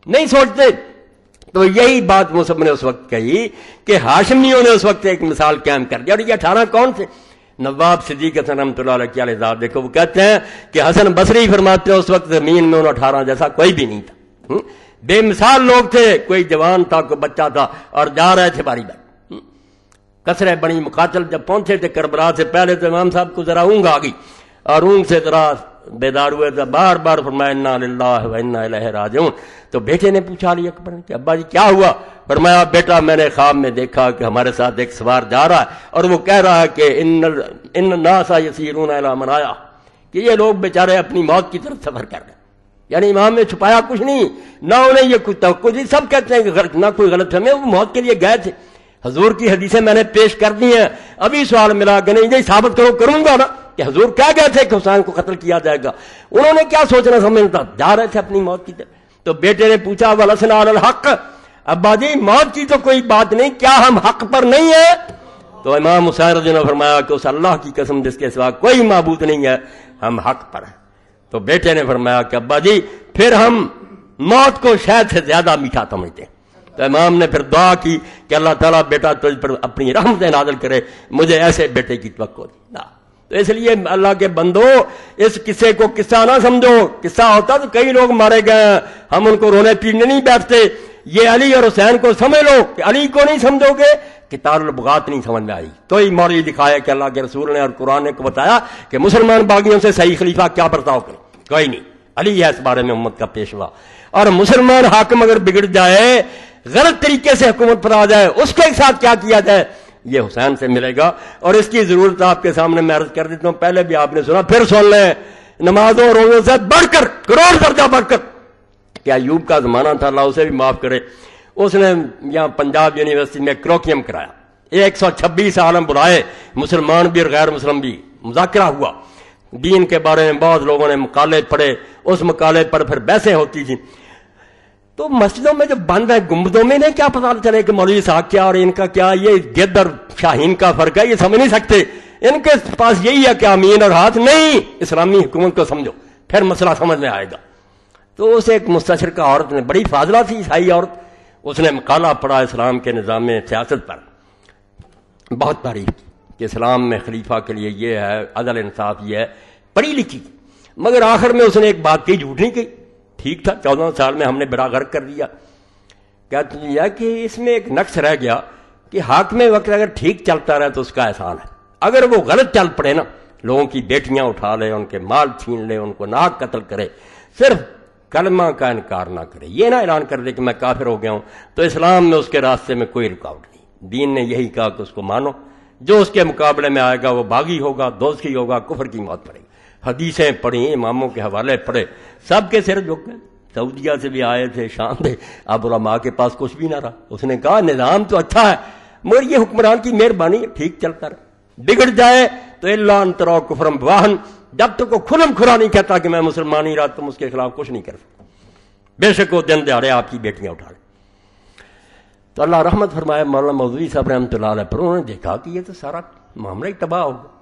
نہیں سوچتے۔ تو یہی بات وہ سب نے اس وقت کہی کہ ہاشمیوں نے اس وقت ایک مثال قائم کر دیا اور یہ اٹھارہ کون تھے؟ نواب صدیق حسن رحمۃ اللہ علیہ علیہ دیکھو، وہ کہتے ہیں کہ حسن بصری فرماتے ہیں اس وقت زمین میں انہوں اٹھارہ جیسا کوئی بھی نہیں تھا۔ بے مثال لوگ تھے، کوئی جوان تھا، کوئی بچہ تھا اور جا رہے تھے باری باری کسرے بڑی مقاتل جب پہنچے تھے کربلا سے، پہلے تو امام صاحب کو ذرا اونگ آ گئی اور اونگ سے ذرا بیدار ہوئے تھے بار بار فرمایا، انا راجعون. تو بیٹے نے پوچھا علی اکبر کہ، ابا جی کیا ہوا؟ فرمایا، بیٹا، میں نے خواب میں دیکھا کہ ہمارے ساتھ ایک سوار جا رہا ہے اور وہ کہہ رہا ہے کہ، ان ان ناسا یسیرون الی منایا کہ یہ لوگ بیچارے اپنی موت کی طرف سفر کر رہے ہیں۔ یعنی امام نے چھپایا کچھ نہیں، نہ انہیں یہ کچھ توقع جی سب کہتے ہیں کہ نہ کوئی غلط ہمیں، وہ موت کے لیے گئے تھے۔ حضور کی حدیثیں میں نے پیش کر دی ہیں۔ ابھی سوال ملا کہ نہیں جی ثابت کرو، کروں گا نا۔ کہ حضور کیا گئے تھے کہ حسین کو قتل کیا جائے گا؟ انہوں نے کیا سوچنا سمجھتا جا رہے تھے اپنی موت کی طرف۔ تو بیٹے نے پوچھا، ولسنا الحق؟ ابا جی موت کی تو کوئی بات نہیں، کیا ہم حق پر نہیں ہیں؟ تو امام حسین رضی نے فرمایا کہ اس اللہ کی قسم جس کے سوا کوئی معبود نہیں ہے، ہم حق پر ہیں۔ تو بیٹے نے فرمایا کہ ابا جی پھر ہم موت کو شاید سے زیادہ میٹھا سمجھتے ہیں۔ تو امام نے پھر دعا کی کہ اللہ تعالیٰ بیٹا تجھ پر اپنی رحمت نازل کرے، مجھے ایسے بیٹے کی توقع دی۔ تو اس لیے اللہ کے بندو، اس قصے کو قصہ نہ سمجھو قصہ ہوتا تو کئی لوگ مارے گئے ہم ان کو رونے پینے نہیں بیٹھتے۔ یہ علی اور حسین کو سمجھ لو کہ علی کو نہیں سمجھو گے، کہ تار البغات نہیں سمجھ میں آئی۔ تو ہی مولوی دکھایا کہ اللہ کے رسول نے اور قرآن نے کو بتایا کہ مسلمان باغیوں سے صحیح خلیفہ کیا برتاؤ کرے کوئی نہیں، علی ہے اس بارے میں امت کا پیشوا۔ اور مسلمان حاکم اگر بگڑ جائے، غلط طریقے سے حکومت پر آ جائے، اس کے ساتھ کیا کیا جائے؟ یہ حسین سے ملے گا اور اس کی ضرورت آپ کے سامنے میں عرض کر دیتا ہوں، پہلے بھی آپ نے سنا، پھر سن لیں۔ نمازوں روزوں سے بڑھ کر، کروڑ درجہ بڑھ کر۔ کیا یوب کا زمانہ تھا، اللہ اسے بھی معاف کرے۔ اس نے یہاں پنجاب یونیورسٹی میں کروکیم کرایا۔ ایک سو چھبیس عالم بلائے، مسلمان بھی اور غیر مسلم بھی۔ مذاکرہ ہوا۔ دین کے بارے میں بہت لوگوں نے مقالے پڑھے۔ اس مقالے پر پھر بحثیں ہوتی تھیں۔ تو مسجدوں میں جو بند ہے گمبدوں میں نہیں کیا پتا چلے کہ مولوی صاحب کیا اور ان کا کیا، یہ گد اور شاہین کا فرق ہے، یہ سمجھ نہیں سکتے۔ ان کے پاس یہی ہے کہ امین اور ہاتھ نہیں، اسلامی حکومت کو سمجھو، پھر مسئلہ سمجھ میں آئے گا۔ تو اس ایک مستشر کا عورت نے، بڑی فاضلہ تھی عیسائی عورت، اس نے مقالہ پڑھا اسلام کے نظام سیاست پر۔ بہت تعریف کی کہ اسلام میں خلیفہ کے لیے یہ ہے، عدل انصاف یہ ہے، پڑھی لکھی۔ مگر آخر میں اس نے ایک بات کی جھوٹ نہیں کی ٹھیک تھا، چودہ سال میں ہم نے بڑا غرق کر دیا۔ کیا کہ اس میں ایک نقص رہ گیا کہ حاک میں وقت اگر ٹھیک چلتا رہے تو اس کا احسان ہے۔ اگر وہ غلط چل پڑے نا، لوگوں کی بیٹیاں اٹھا لے، ان کے مال چھین لے، ان کو ناک قتل کرے، صرف کلمہ کا انکار نہ کرے۔ یہ نہ اعلان کر دے کہ میں کافر ہو گیا ہوں۔ تو اسلام میں اس کے راستے میں کوئی رکاوٹ نہیں۔ دین نے یہی کہا کہ اس کو مانو۔ جو اس کے مقابلے میں آئے گا وہ باغی ہوگا، دوستی ہوگا، کفر کی موت پڑے گی حدیثیں پڑھی اماموں کے حوالے پڑھے سب کے سر جھک گئے۔ سعودیہ سے بھی آئے تھے، شام تھے اب علماء کے پاس کچھ بھی نہ رہا۔ اس نے کہا، نظام تو اچھا ہے، مگر یہ حکمران کی مہربانی ٹھیک چلتا رہا بگڑ جائے تو اللہ انترا کفرم واہن جب تک وہ کھلم کھلا نہیں کہتا کہ میں مسلمان ہی رہا تم اس کے خلاف کچھ نہیں کر سکتا۔ بے شک وہ دن دیہڑے آپ کی بیٹیاں اٹھا لیں۔ تو اللہ رحمت فرمائے، مولانا مودودی صاحب رحمۃ اللہ علیہ پر انہوں نے دیکھا کہ یہ تو سارا معاملہ ہی تباہ ہوگا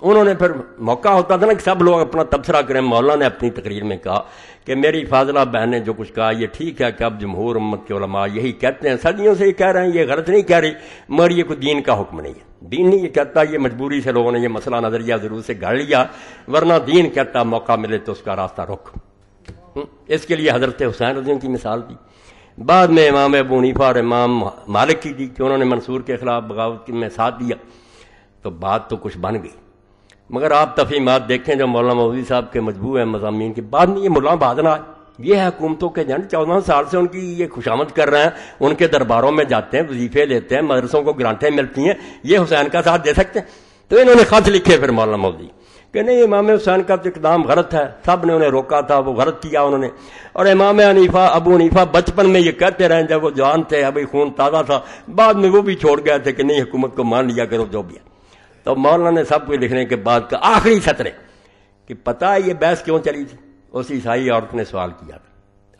انہوں نے پھر موقع ہوتا تھا نا کہ سب لوگ اپنا تبصرہ کریں۔ مولانا نے اپنی تقریر میں کہا کہ میری فاضلہ بہن نے جو کچھ کہا، یہ ٹھیک ہے کہ اب جمہور امت کے علماء یہی کہتے ہیں۔ صدیوں سے یہ کہہ رہے ہیں، یہ غلط نہیں کہہ رہی، مگر یہ کوئی دین کا حکم نہیں ہے۔ دین نہیں یہ کہتا، یہ مجبوری سے لوگوں نے یہ مسئلہ نظریہ ضرور سے گھڑ لیا، ورنہ دین کہتا موقع ملے تو اس کا راستہ رخ اس کے لیے حضرت حسین رضی کی مثال دی۔ بعد میں امام ابو نیفا اور امام مالک کی دی کہ انہوں نے منصور کے خلاف بغاوت میں ساتھ دیا۔ تو بات تو کچھ بن گئی۔ مگر آپ تفیمات دیکھیں جو مولانا مودی صاحب کے مجبور ہیں، مضامین کے بعد میں یہ ملا بادنا یہ حکومتوں کے جن چودہ سال سے ان کی یہ خوشامد کر رہے ہیں، ان کے درباروں میں جاتے ہیں، وظیفے لیتے ہیں، مدرسوں کو گرانٹیں ملتی ہیں۔ یہ حسین کا ساتھ دے سکتے ہیں۔ تو انہوں نے خط لکھے پھر مولانا مودی کہ نہیں، امام حسین کا تو اقدام غلط ہے۔ سب نے انہیں روکا تھا، وہ غلط کیا انہوں نے۔ اور امام عنیفا ابو عنیفا بچپن میں یہ کہتے رہے جب وہ جوان تھے، ابھی خون تازہ تھا۔ بعد میں وہ بھی چھوڑ گئے تھے کہ نہیں، حکومت کو مان لیا کرو، جو بھی تو مولانا نے سب کچھ لکھنے کے بعد کا آخری سطرے کہ پتا ہے یہ بحث کیوں چلی تھی؟ اس عیسائی عورت نے سوال کیا تھا۔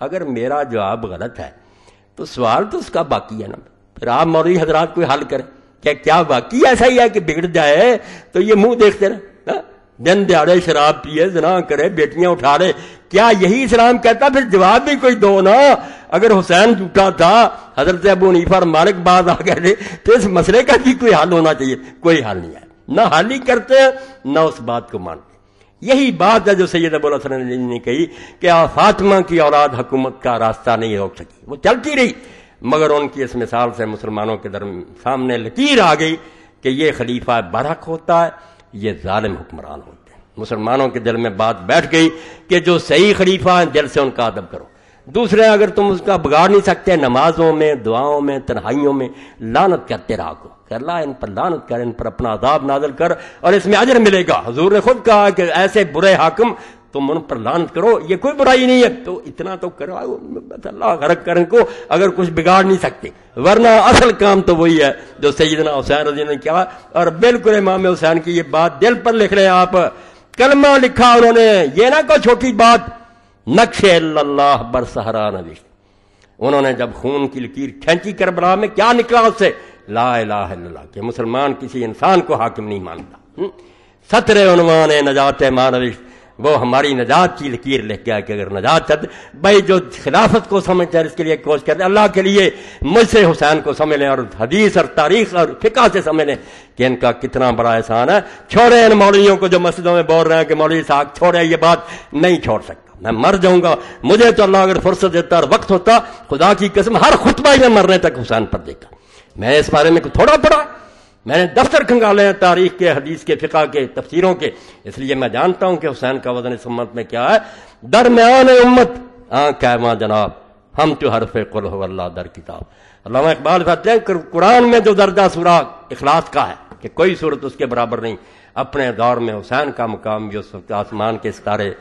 اگر میرا جواب غلط ہے، تو سوال تو اس کا باقی ہے نا۔ پھر آپ مولوی حضرات کوئی حل کریں۔ کیا کیا باقی ایسا ہی ہے کہ بگڑ جائے؟ تو یہ منہ دیکھتے رہے دن دیہڑے شراب پیے، زنا کرے، بیٹیاں اٹھا رہے کیا یہی اسلام کہتا؟ پھر جواب بھی کوئی دو نا۔ اگر حسین جھوٹا تھا، حضرت ابو نیفر مالک بعد آ گئے تو اس مسئلے کا بھی کوئی حل ہونا چاہیے۔ کوئی حل نہیں ہے۔ نہ حالی کرتے ہیں نہ اس بات کو مانتے۔ یہی بات ہے جو سید ابو الحسن نے کہی کہ فاطمہ کی اولاد حکومت کا راستہ نہیں روک سکی۔ وہ چلتی رہی، مگر ان کی اس مثال سے مسلمانوں کے درم، سامنے لکیر آ گئی کہ یہ خلیفہ برحق ہوتا ہے، یہ ظالم حکمران ہوتے ہیں۔ مسلمانوں کے دل میں بات بیٹھ گئی کہ جو صحیح خلیفہ ہیں، دل سے ان کا ادب کرو۔ دوسرے، اگر تم اس کا بگاڑ نہیں سکتے، نمازوں میں، دعاؤں میں، تنہائیوں میں لانت کرتے رہا کو کہ اللہ ان پر لانت کر، ان پر اپنا عذاب نازل کر اور اس میں اجر ملے گا۔ حضور نے خود کہا کہ ایسے برے حاکم، تم ان پر لانت کرو، یہ کوئی برائی نہیں ہے۔ تو اتنا تو کرو اللہ غرق کر ان کو، اگر کچھ بگاڑ نہیں سکتے۔ ورنہ اصل کام تو وہی ہے جو سیدنا حسین رضی نے کیا۔ اور بالکل امام حسین کی یہ بات دل پر لکھ رہے ہیں آپ۔ کلمہ لکھا انہوں نے، یہ نہ کوئی چھوٹی بات، نقش اللہ بر سہرا نویش انہوں نے جب خون کی لکیر کھینچی کر بلا میں، کیا نکلا اس سے؟ لا الہ الا اللہ، کہ مسلمان کسی انسان کو حاکم نہیں مانتا ستر عنوان نجات مانوش وہ ہماری نجات کی لکیر لکھ گیا کہ اگر نجات چد بھائی جو خلافت کو سمجھتے ہیں، اس کے لیے کوشش کرتے اللہ کے لیے مجھ سے حسین کو سمجھ لیں اور حدیث اور تاریخ اور فقہ سے سمجھ لیں کہ ان کا کتنا بڑا احسان ہے۔ چھوڑے ان مولویوں کو جو مسجدوں میں بول رہے ہیں کہ مولوی صاحب چھوڑے یہ بات نہیں چھوڑ سکتا۔ میں مر جاؤں گا، مجھے تو اللہ اگر فرصت دیتا اور وقت ہوتا، خدا کی قسم ہر خطبہ میں مرنے تک حسین پر دیکھا میں اس بارے میں تھوڑا پڑھا۔ میں نے دفتر کھنگالے ہیں تاریخ کے، حدیث کے، فقہ کے، تفسیروں کے۔ اس لیے میں جانتا ہوں کہ حسین کا وزن اس امت میں کیا ہے۔ درمیان امت۔ ہاں کہواں جناب، ہم تو حرف قل ہو اللہ در کتاب۔ علامہ اقبال کہتے ہیں قرآن میں جو درجہ سورا اخلاص کا ہے کہ کوئی صورت اس کے برابر نہیں، اپنے دور میں حسین کا مقام بھی اس وقت آسمان کے ستارے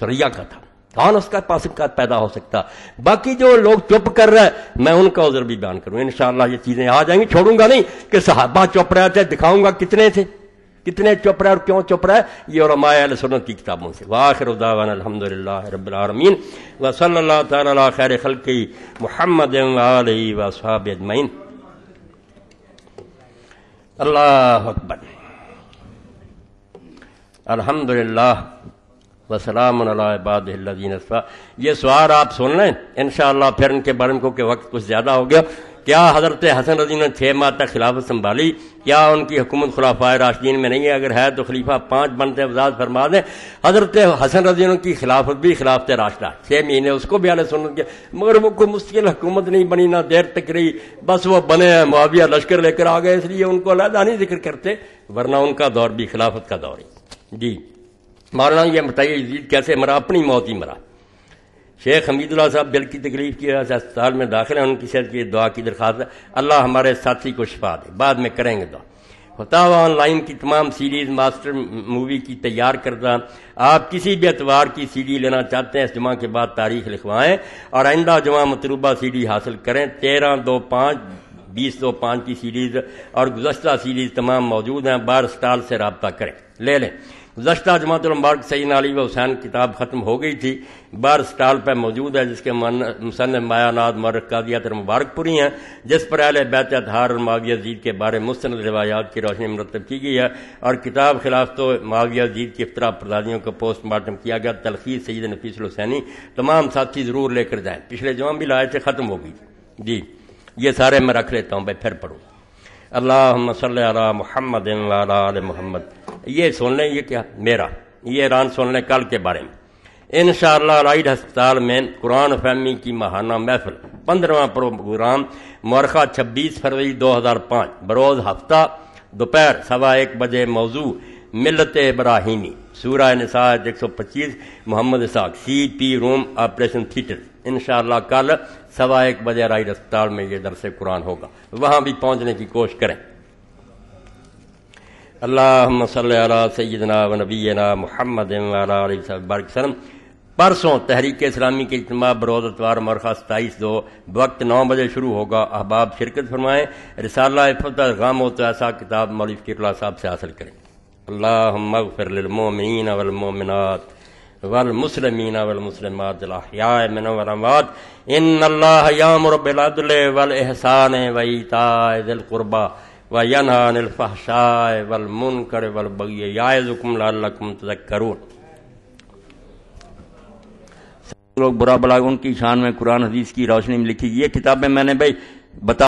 سریا کا تھا۔ کون اس کا پاسکا پیدا ہو سکتا۔ باقی جو لوگ چپ کر رہے میں ان کا عذر بھی بیان کروں۔ انشاءاللہ یہ چیزیں آ جائیں گی۔ چھوڑوں گا نہیں کہ صحابہ چپ رہے تھے، دکھاؤں گا کتنے تھے۔ کتنے چپ رہے اور کیوں چپ رہے؟ یہ علماء علیہ سنت کی کتابوں سے۔ واخر دعوانا الحمدللہ رب العالمین۔ و اللہ تعالی علی خیر خلقی محمد و علیہ و صحاب اجمعین۔ اللہ اکبر۔ الحمدللہ۔ وسلام علیہ الدین یہ سوال آپ سن لیں، انشاءاللہ پھر ان کے بارے میں کہ وقت کچھ زیادہ ہو گیا۔ کیا حضرت حسن رضی نے چھ ماہ تک خلافت سنبھالی؟ کیا ان کی حکومت خلافہ راشدین میں نہیں ہے؟ اگر ہے تو خلیفہ پانچ بنتے وزاد فرما دیں۔ حضرت حسن رضی کی خلافت بھی خلافت راشدہ۔ چھ مہینے اس کو بھی آنے سن کے مگر وہ کوئی مشکل حکومت نہیں بنی، نہ دیر تک رہی۔ بس وہ بنے ہیں، معاویہ لشکر لے کر آ گئے، اس لیے ان کو علیحدہ نہیں ذکر کرتے، ورنہ ان کا دور بھی خلافت کا دور ہے۔ جی۔ مولانا یہ بتائیے یزید، کیسے مرا؟ اپنی موت ہی مرا۔ شیخ حمید اللہ صاحب دل کی تکلیف کی وجہ سے اسپتال میں داخل ہیں، ان کی صحت کی دعا کی درخواست ہے۔ اللہ ہمارے ساتھی کو شفا دے۔ بعد میں کریں گے دعا۔ ہوتا ہوا آن لائن کی تمام سیریز ماسٹر مووی کی تیار کردہ۔ آپ کسی بھی اتوار کی سی ڈی لینا چاہتے ہیں، اس جمعہ کے بعد تاریخ لکھوائیں۔ اور آئندہ جمعہ مطلوبہ سی ڈی حاصل کریں۔ تیرہ دو پانچ، بیس دو پانچ کی سیریز اور گزشتہ سیریز تمام موجود ہیں۔ بار سٹال سے رابطہ کریں۔ لے لیں۔ گزشتہ جماعت المبارک سعین علی و حسین کتاب ختم ہو گئی تھی۔ بار سٹال پہ موجود ہے جس کے مصنف مایا ناد مرک قادیات مبارک پوری ہیں، جس پر اہل بیت اتحار اور معاویہ زید کے بارے مستند روایات کی روشنی مرتب کی گئی ہے اور کتاب خلاف تو معاویہ زید کی افطرا پردازیوں کا پوسٹ مارٹم کیا گیا، تلخیص سید نفیس الحسینی تمام ساتھی ضرور لے کر جائیں۔ پچھلے جمعہ بھی لائے تھے، ختم ہو گئی جی یہ سارے میں رکھ لیتا ہوں، بھائی پھر پڑھوں۔ اللہ صلی علی محمد علی محمد۔ یہ سن لیں، یہ کیا؟ میرا۔ یہ ایران سن لیں کل کے بارے میں۔ انشاءاللہ رائڈ ہسپتال میں قرآن فہمی کی ماہانہ محفل پندرہواں پروگرام، مورخہ چھبیس فروری دو ہزار پانچ۔ بروز ہفتہ، دوپہر سوا ایک بجے موضوع ملت ابراہیمی۔ سورہ نساء ایک سو پچیس، Muhammad Ishaq C P room operation theatre. انشاءاللہ کل سوا ایک بجے رائڈ ہسپتال میں یہ درس قرآن ہوگا۔ وہاں بھی پہنچنے کی کوشش کریں۔ اللہ صلی اللہ سیدنا و نبینا محمد وسلم۔ پرسوں تحریک اسلامی کے اجتماع بروز اتوار مرخہ ستائیس دو وقت نو بجے شروع ہوگا۔ احباب شرکت فرمائیں، رسالہ فتح غام و ایسا کتاب مولف کی اللہ صاحب سے حاصل کریں۔ اللہ مغفر للمومنین والمومنات والمسلمین والمسلمات الاحیاء من والاموات ان اللہ یامر بالعدل والاحسان وایتاء ذی القربى وینہا عن الفحشاء والمنکر والبغی. یعظکم لعلکم تذکرون. لوگ برا بلا ان کی شان میں قرآن حدیث کی روشنی میں لکھی. یہ کتابیں میں نے بھائی بتا